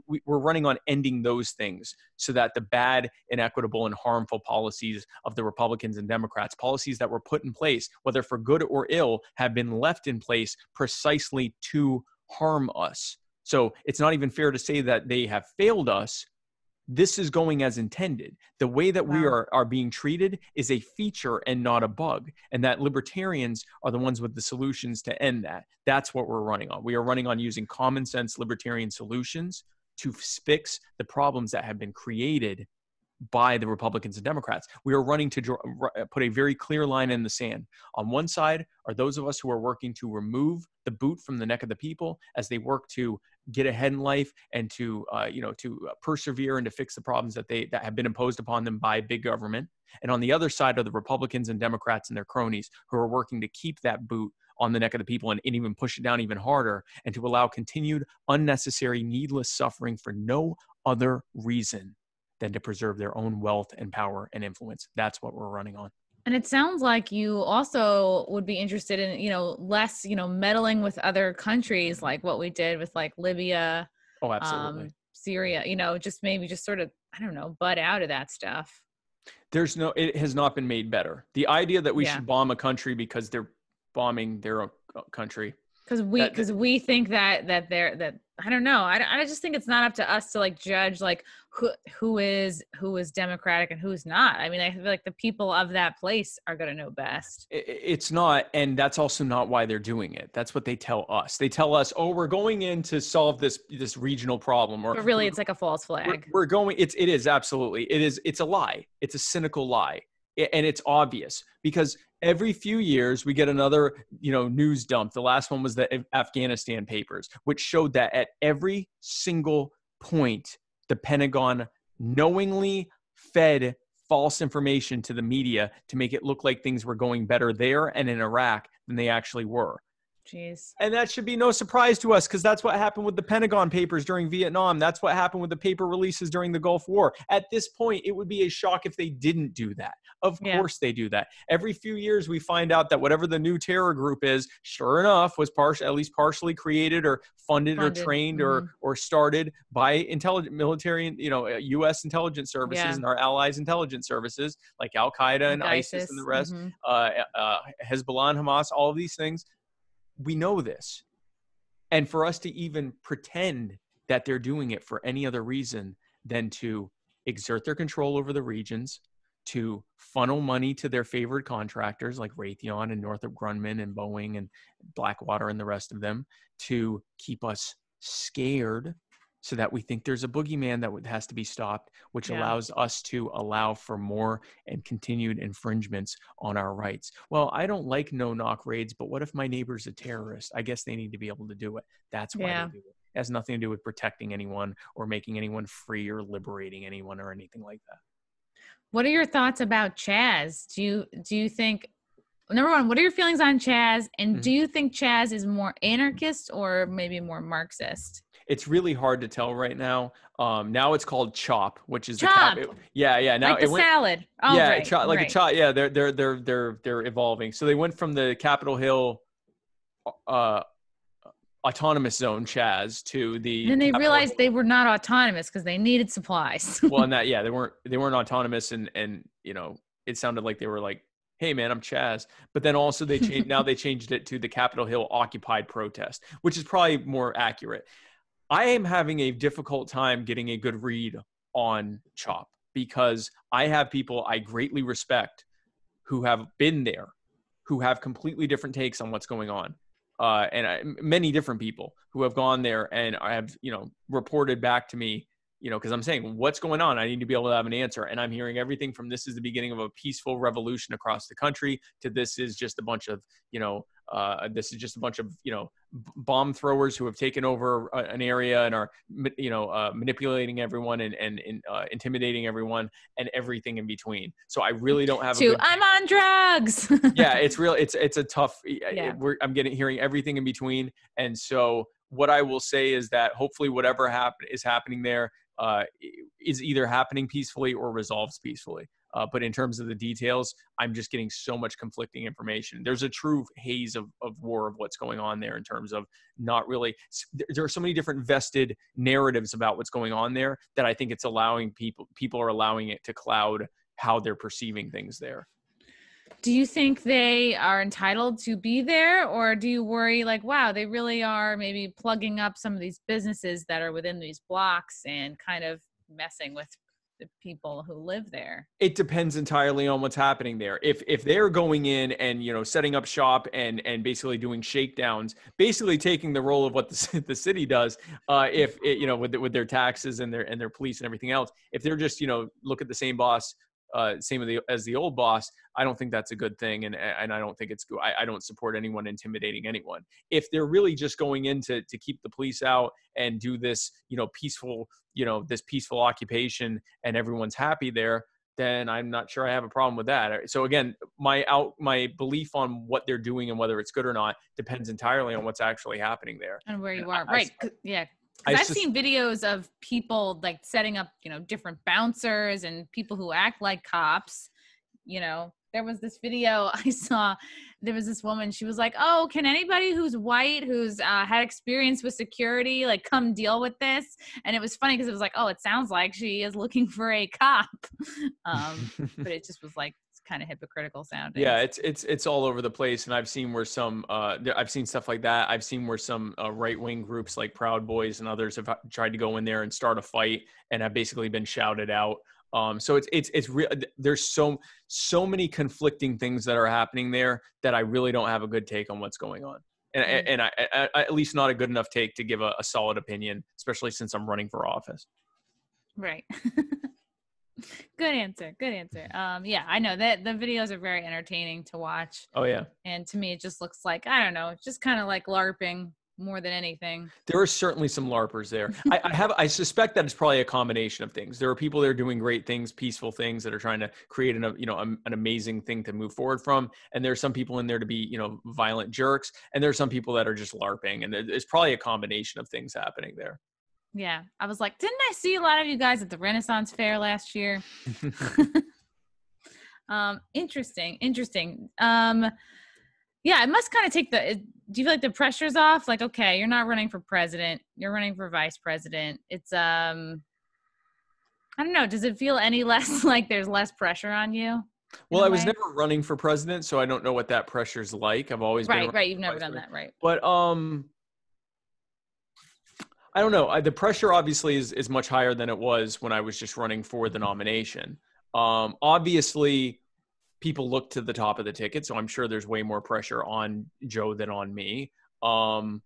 we, we're running on ending those things so that the bad, inequitable, and harmful policies of the Republicans and Democrats, policies that were put in place, whether for good or ill, have been left in place precisely to harm us. So it's not even fair to say that they have failed us this is going as intended. The way that wow. we are, are being treated is a feature and not a bug. And that libertarians are the ones with the solutions to end that. That's what we're running on. We are running on using common sense libertarian solutions to fix the problems that have been created by the Republicans and Democrats. We are running to draw, put a very clear line in the sand. On one side are those of us who are working to remove the boot from the neck of the people as they work to get ahead in life and to uh, you know to uh, persevere and to fix the problems that they that have been imposed upon them by big government. And on the other side are the Republicans and Democrats and their cronies who are working to keep that boot on the neck of the people and, and even push it down even harder and to allow continued unnecessary, needless suffering for no other reason than to preserve their own wealth and power and influence. That's what we're running on. And it sounds like you also would be interested in, you know, less, you know, meddling with other countries like what we did with like Libya. Oh, absolutely. Um, Syria, you know, just maybe just sort of, I don't know, butt out of that stuff. There's no, it has not been made better. The idea that we yeah. should bomb a country because they're bombing their own country because we because we think that that they're that I don't know I, I just think it's not up to us to like judge like who who is who is democratic and who's not. I mean I feel like the people of that place are going to know best. It's not and that's also not why they're doing it. That's what they tell us. They tell us oh we're going in to solve this this regional problem or but really it's like a false flag. we're, we're going it's it is absolutely. It is it's a lie. It's a cynical lie and it's obvious because every few years we get another you know news dump. The last one was the afghanistan papers which showed that at every single point the pentagon knowingly fed false information to the media to make it look like things were going better there and in iraq than they actually were Jeez. And that should be no surprise to us because that's what happened with the Pentagon Papers during Vietnam. That's what happened with the paper releases during the Gulf War. At this point, it would be a shock if they didn't do that. Of Yeah. course, they do that. Every few years, we find out that whatever the new terror group is, sure enough, was partial, at least partially created or funded, Funded, or trained mhm. or or started by intelligent military, you know, uh, U.S. intelligence services Yeah. and our allies' intelligence services like Al Qaeda and Like ISIS and the rest mhm. uh, uh, Hezbollah and Hamas, all of these things, we know this. And for us to even pretend that they're doing it for any other reason than to exert their control over the regions, to funnel money to their favorite contractors like Raytheon and Northrop Grumman and Boeing and Blackwater and the rest of them, to keep us scared so that we think there's a boogeyman that has to be stopped, which Yeah. allows us to allow for more and continued infringements on our rights. Well, I don't like no knock raids, but what if my neighbor's a terrorist? I guess they need to be able to do it. That's why Yeah. they do it. It has nothing to do with protecting anyone or making anyone free or liberating anyone or anything like that. What are your thoughts about Chaz? Do you do you think number one, what are your feelings on Chaz? And Mhm. do you think Chaz is more anarchist or maybe more Marxist? It's really hard to tell right now. Um, now it's called Chop, which is Chop! the cap- it- yeah, yeah. Now like it went, salad. Oh, yeah, right, chop, like right. a chop. Yeah, they're they're they're they're they're evolving. So they went from the Capitol Hill uh, autonomous zone Chaz to the. And then they realized they were not autonomous because they needed supplies. *laughs* well, and that yeah, they weren't they weren't autonomous, and and you know it sounded like they were like, hey man, I'm Chaz. But then also they *laughs* changed now they changed it to the Capitol Hill occupied protest, which is probably more accurate. I am having a difficult time getting a good read on Chop because I have people I greatly respect who have been there, who have completely different takes on what's going on. Uh, and I, many different people who have gone there and have, you know, reported back to me, you know, because I'm saying, what's going on? I need to be able to have an answer. And I'm hearing everything from this is the beginning of a peaceful revolution across the country to this is just a bunch of, you know, uh, this is just a bunch of, you know, bomb throwers who have taken over a, an area and are, you know, uh, manipulating everyone and, and, and uh, intimidating everyone and everything in between. So I really don't have a to good I'm on drugs. *laughs* yeah it's real it's it's a tough Yeah. we're, i'm getting hearing everything in between and so what i will say is that hopefully whatever happen is happening there uh, is either happening peacefully or resolves peacefully uh, but in terms of the details i'm just getting so much conflicting information. There's a true haze of, of war of what's going on there in terms of not really there- there are so many different vested narratives about what's going on there that i think it's allowing people people are allowing it to cloud how they're perceiving things there. Do you think they are entitled to be there or do you worry like wow they really are maybe plugging up some of these businesses that are within these blocks and kind of messing with the people who live there. It depends entirely on what's happening there. If if they're going in and you know setting up shop and and basically doing shakedowns basically taking the role of what the, the city does uh if it, you know with, with their taxes and their and their police and everything else if they're just you know look at the same boss uh same of the as the old boss i don't think that's a good thing and and i don't think it's good I, I don't support anyone intimidating anyone. If they're really just going in to, to keep the police out and do this you know peaceful you know this peaceful occupation and everyone's happy there then i'm not sure i have a problem with that. So again my out my belief on what they're doing and whether it's good or not depends entirely on what's actually happening there. And where you are. I right yeah I because i've sus- seen videos of people like setting up you know different bouncers and people who act like cops you know? There was this video *laughs* i saw. There was this woman she was like oh can anybody who's white who's uh, had experience with security like come deal with this? And it was funny because it was like oh it sounds like she is looking for a cop. *laughs* Um but it just was like kind of hypocritical sounding. Yeah it's it's it's all over the place and i've seen where some uh i've seen stuff like that. I've seen where some uh, right-wing groups like proud boys and others have tried to go in there and start a fight and have basically been shouted out. Um so it's it's it's real there's so so many conflicting things that are happening there that i really don't have a good take on what's going on. And Mm. and I, I, I at least not a good enough take to give a, a solid opinion especially since i'm running for office. Right. *laughs* good answer. Good answer. Um, yeah, I know that the videos are very entertaining to watch. oh yeah And to me, it just looks like, I don't know, it's just kind of like LARPing. more than anything. There are certainly some LARPers there. I, I, have, I suspect that it's probably a combination of things. There are people that are doing great things, peaceful things that are trying to create an, you know, an amazing thing to move forward from. And there's some people in there to be, you know, violent jerks. And there's some people that are just LARPing. And it's probably a combination of things happening there. Yeah. I was like, didn't I see a lot of you guys at the Renaissance Fair last year? *laughs* *laughs* *laughs* um, interesting. Interesting. Um, yeah, it must kind of take the. Do you feel like the pressure's off? Like, okay, you're not running for president, you're running for vice president. It's um, I don't know. Does it feel any less like there's less pressure on you? Well, I was never running for president, so I don't know what that pressure's like. I've always right, right. You've never done that, right? But um, I don't know. I, the pressure obviously is is much higher than it was when I was just running for the nomination. Um, obviously, people look to the top of the ticket, so I'm sure there's way more pressure on Jo than on me. Um,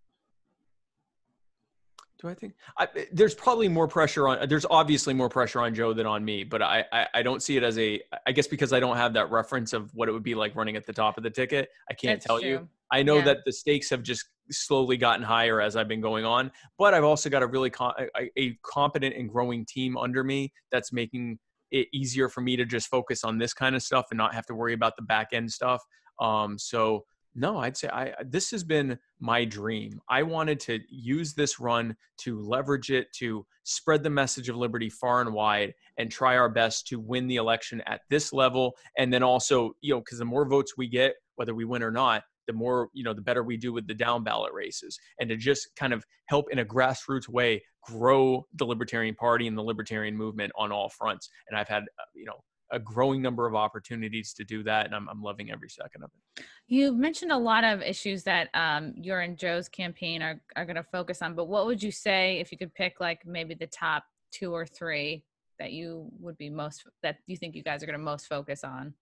do I think I, there's probably more pressure on? There's obviously more pressure on Jo than on me, but I, I, I don't see it as a. I guess because I don't have that reference of what it would be like running at the top of the ticket. I can't That's tell true. you. I know yeah. that the stakes have just slowly gotten higher as I've been going on, but I've also got a really com- a, competent and growing team under me that's making it easier for me to just focus on this kind of stuff and not have to worry about the back end stuff. Um, so no, I'd say I this has been my dream. I wanted to use this run to leverage it to spread the message of liberty far and wide and try our best to win the election at this level and then also, you know, cuz the more votes we get whether we win or not, the more you know the better we do with the down ballot races and to just kind of help in a grassroots way grow the libertarian party and the libertarian movement on all fronts. And i've had uh, you know a growing number of opportunities to do that and i'm, I'm loving every second of it. You mentioned a lot of issues that um, your and jo's campaign are, are going to focus on but what would you say if you could pick like maybe the top two or three that you would be most that you think you guys are going to most focus on?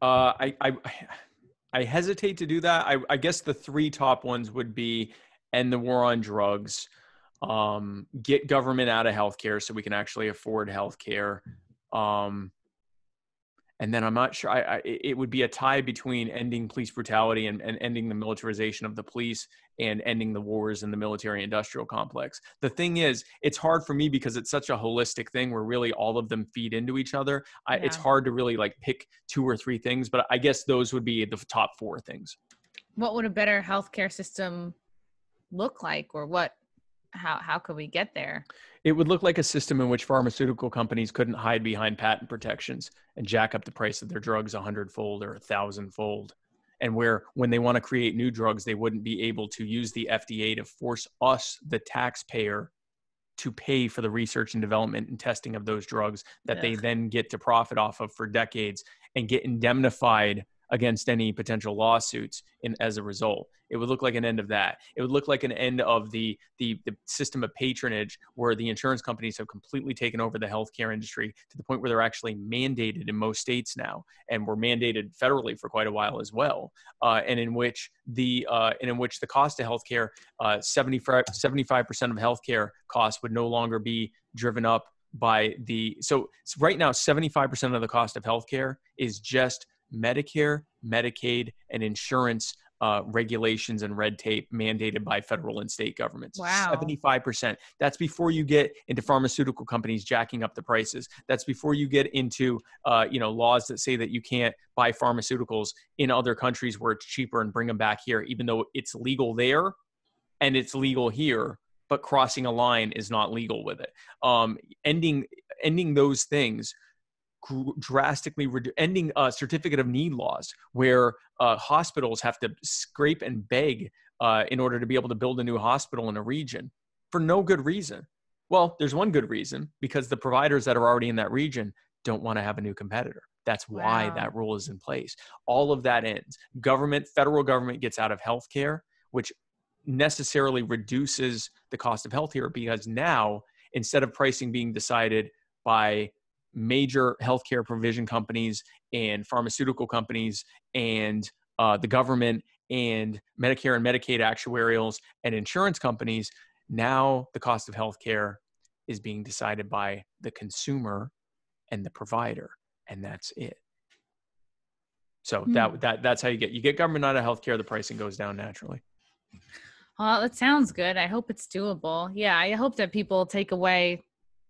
Uh, I, I I hesitate to do that. I, I guess the three top ones would be end the war on drugs, um, get government out of healthcare so we can actually afford healthcare, um, and then I'm not sure. I, I, it would be a tie between ending police brutality and, and ending the militarization of the police and ending the wars in the military-industrial complex. The thing is, it's hard for me because it's such a holistic thing where really all of them feed into each other. I, It's hard to really like pick two or three things, but I guess those would be the top four things. What would a better healthcare system look like, or what? How how could we get there? It would look like a system in which pharmaceutical companies couldn't hide behind patent protections and jack up the price of their drugs a hundredfold or a thousandfold. And where, when they want to create new drugs, they wouldn't be able to use the FDA to force us, the taxpayer, to pay for the research and development and testing of those drugs that they then get to profit off of for decades and get indemnified against any potential lawsuits in as a result. It would look like an end of that. It would look like an end of the, the, the system of patronage where the insurance companies have completely taken over the healthcare industry to the point where they're actually mandated in most states now, and were mandated federally for quite a while as well. Uh, and in which the uh, and in which the cost of healthcare, uh, 75 percent of healthcare costs would no longer be driven up by the so right now 75% of the cost of healthcare is just Medicare, Medicaid, and insurance uh, regulations and red tape mandated by federal and state governments. Wow. 75%. That's before you get into pharmaceutical companies jacking up the prices. That's before you get into, uh, you know, laws that say that you can't buy pharmaceuticals in other countries where it's cheaper and bring them back here, even though it's legal there and it's legal here, but crossing a line is not legal with it. Um, ending, ending those things drastically redu- ending uh, certificate of need laws where uh, hospitals have to scrape and beg uh, in order to be able to build a new hospital in a region for no good reason. Well, there's one good reason because the providers that are already in that region don't want to have a new competitor. That's why wow. that rule is in place. All of that ends. Government, federal government gets out of healthcare, which necessarily reduces the cost of healthcare because now instead of pricing being decided by major healthcare provision companies and pharmaceutical companies and uh, the government and Medicare and Medicaid actuarials and insurance companies. Now the cost of healthcare is being decided by the consumer and the provider, and that's it. So mm. that that that's how you get you get government out of healthcare. The pricing goes down naturally. Well, it sounds good. I hope it's doable. Yeah, I hope that people take away,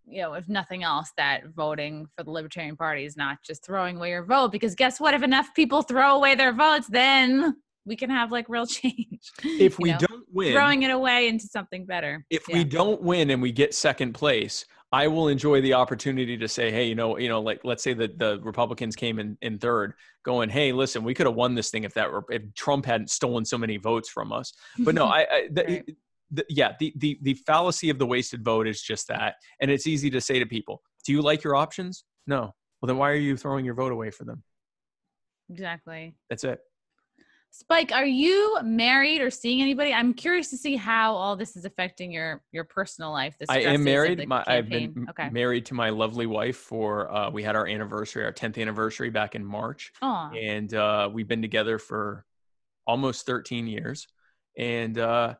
you know, if nothing else, that voting for the Libertarian Party is not just throwing away your vote. Because guess what? If enough people throw away their votes, then we can have like real *laughs* change. If we know? don't win, throwing it away into something better. If yeah. we don't win and we get second place, I will enjoy the opportunity to say, hey, you know, you know, like let's say that the Republicans came in, in third, going, hey, listen, we could have won this thing if that were, if Trump hadn't stolen so many votes from us. But no, *laughs* I, I the, right. The, yeah, the, the the fallacy of the wasted vote is just that, and it's easy to say to people, do you like your options? No. Well, then why are you throwing your vote away for them? Exactly. That's it. Spike, are you married or seeing anybody? I'm curious to see how all this is affecting your your personal life. This I am married. My, I've been okay. married to my lovely wife for uh, we had our anniversary, our 10th anniversary back in March, Aww. and uh, we've been together for almost 13 years, and uh,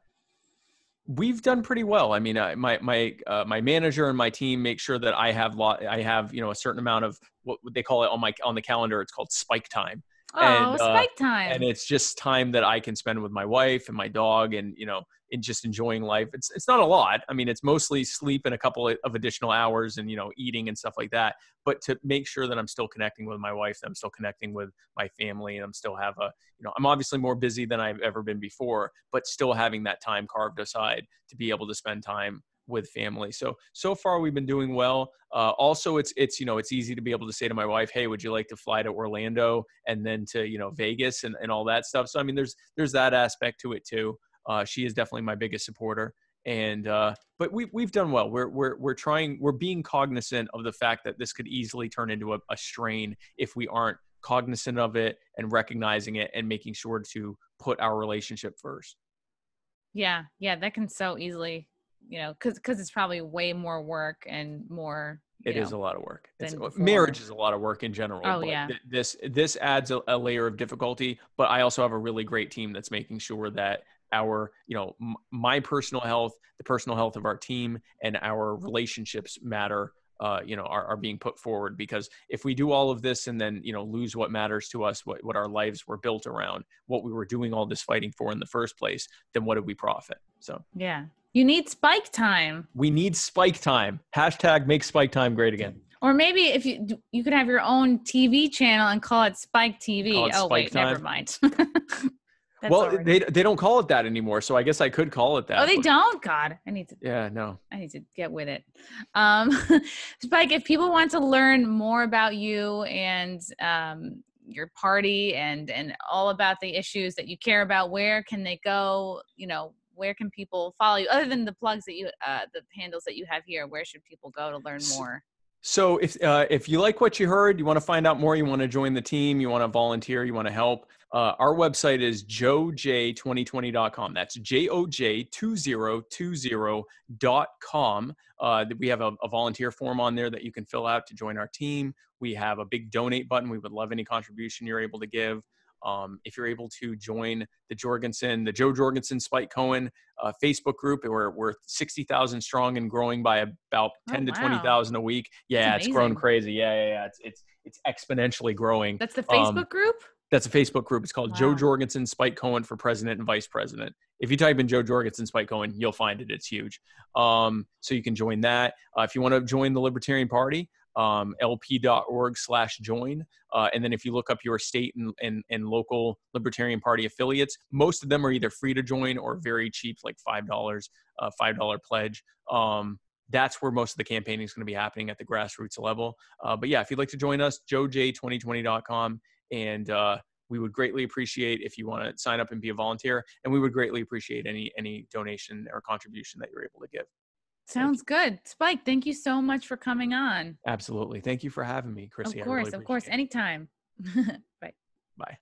we've done pretty well. I mean, my my uh, my manager and my team make sure that I have lot I have you know a certain amount of what they call it on my on the calendar. It's called spike time Oh, and, uh, spike time. And it's just time that I can spend with my wife and my dog and, you know, in just enjoying life. It's it's not a lot. I mean, it's mostly sleep and a couple of additional hours and, you know, eating and stuff like that. But to make sure that I'm still connecting with my wife, that I'm still connecting with my family and I'm still have a, you know, I'm obviously more busy than I've ever been before, but still having that time carved aside to be able to spend time with family. So so far we've been doing well. Uh, also, it's it's you know it's easy to be able to say to my wife, "Hey, would you like to fly to Orlando and then to you know Vegas and, and all that stuff?" So I mean, there's there's that aspect to it too. Uh, she is definitely my biggest supporter, and uh, but we we've done well. We're we're we're trying. We're being cognizant of the fact that this could easily turn into a, a strain if we aren't cognizant of it and recognizing it and making sure to put our relationship first. Yeah, yeah, that can so easily you know, because because it's probably way more work and more. It know, is a lot of work. marriage is a lot of work in general. Oh yeah. Th- this this adds a, a, layer of difficulty, but I also have a really great team that's making sure that our you know m- my personal health, the personal health of our team, and our relationships matter uh, you know are, are being put forward because if we do all of this and then you know lose what matters to us what, what our lives were built around what we were doing all this fighting for in the first place then what did we profit so yeah you need spike time we need spike time hashtag make spike time great again or maybe if you you could have your own tv channel and call it spike tv it oh spike wait time. never mind *laughs* That's well, already... they they don't call it that anymore, so I guess I could call it that. Oh, they but... don't. God, I need to. Yeah, no. I need to get with it. Um, *laughs* Spike, if people want to learn more about you and um, your party and and all about the issues that you care about, where can they go? You know, where can people follow you other than the plugs that you, uh, the handles that you have here? Where should people go to learn more? So if uh, if you like what you heard, you want to find out more, you want to join the team, you want to volunteer, you want to help, uh, our website is joj2020.com. That's joj2020.com. Uh, we have a, a, volunteer form on there that you can fill out to join our team. We have a big donate button. We would love any contribution you're able to give. Um, if you're able to join the Jorgensen, the Jo Jorgensen Spike Cohen uh, Facebook group, we're, we're 60,000 strong and growing by about 10 oh, to 20,000 a week. Yeah, it's grown crazy. Yeah, yeah, yeah. It's, it's, it's exponentially growing. That's the Facebook um, group? That's a Facebook group. It's called wow. Jo Jorgensen Spike Cohen for President and Vice President. If you type in Jo Jorgensen Spike Cohen, you'll find it. It's huge. Um, so you can join that. Uh, if you want to join the Libertarian Party, um, lp.org slash join. Uh, and then if you look up your state and, and, and, local Libertarian Party affiliates, most of them are either free to join or very cheap, like $5, uh, $5 pledge. Um, that's where most of the campaigning is going to be happening at the grassroots level. Uh, but yeah, if you'd like to join us, joej2020.com. and uh, we would greatly appreciate if you want to sign up and be a volunteer and we would greatly appreciate any any donation or contribution that you're able to give sounds good. Spike thank you so much for coming on. Absolutely. Thank you for having me Chrissie. Of course really of course. it. anytime. *laughs* Bye. Bye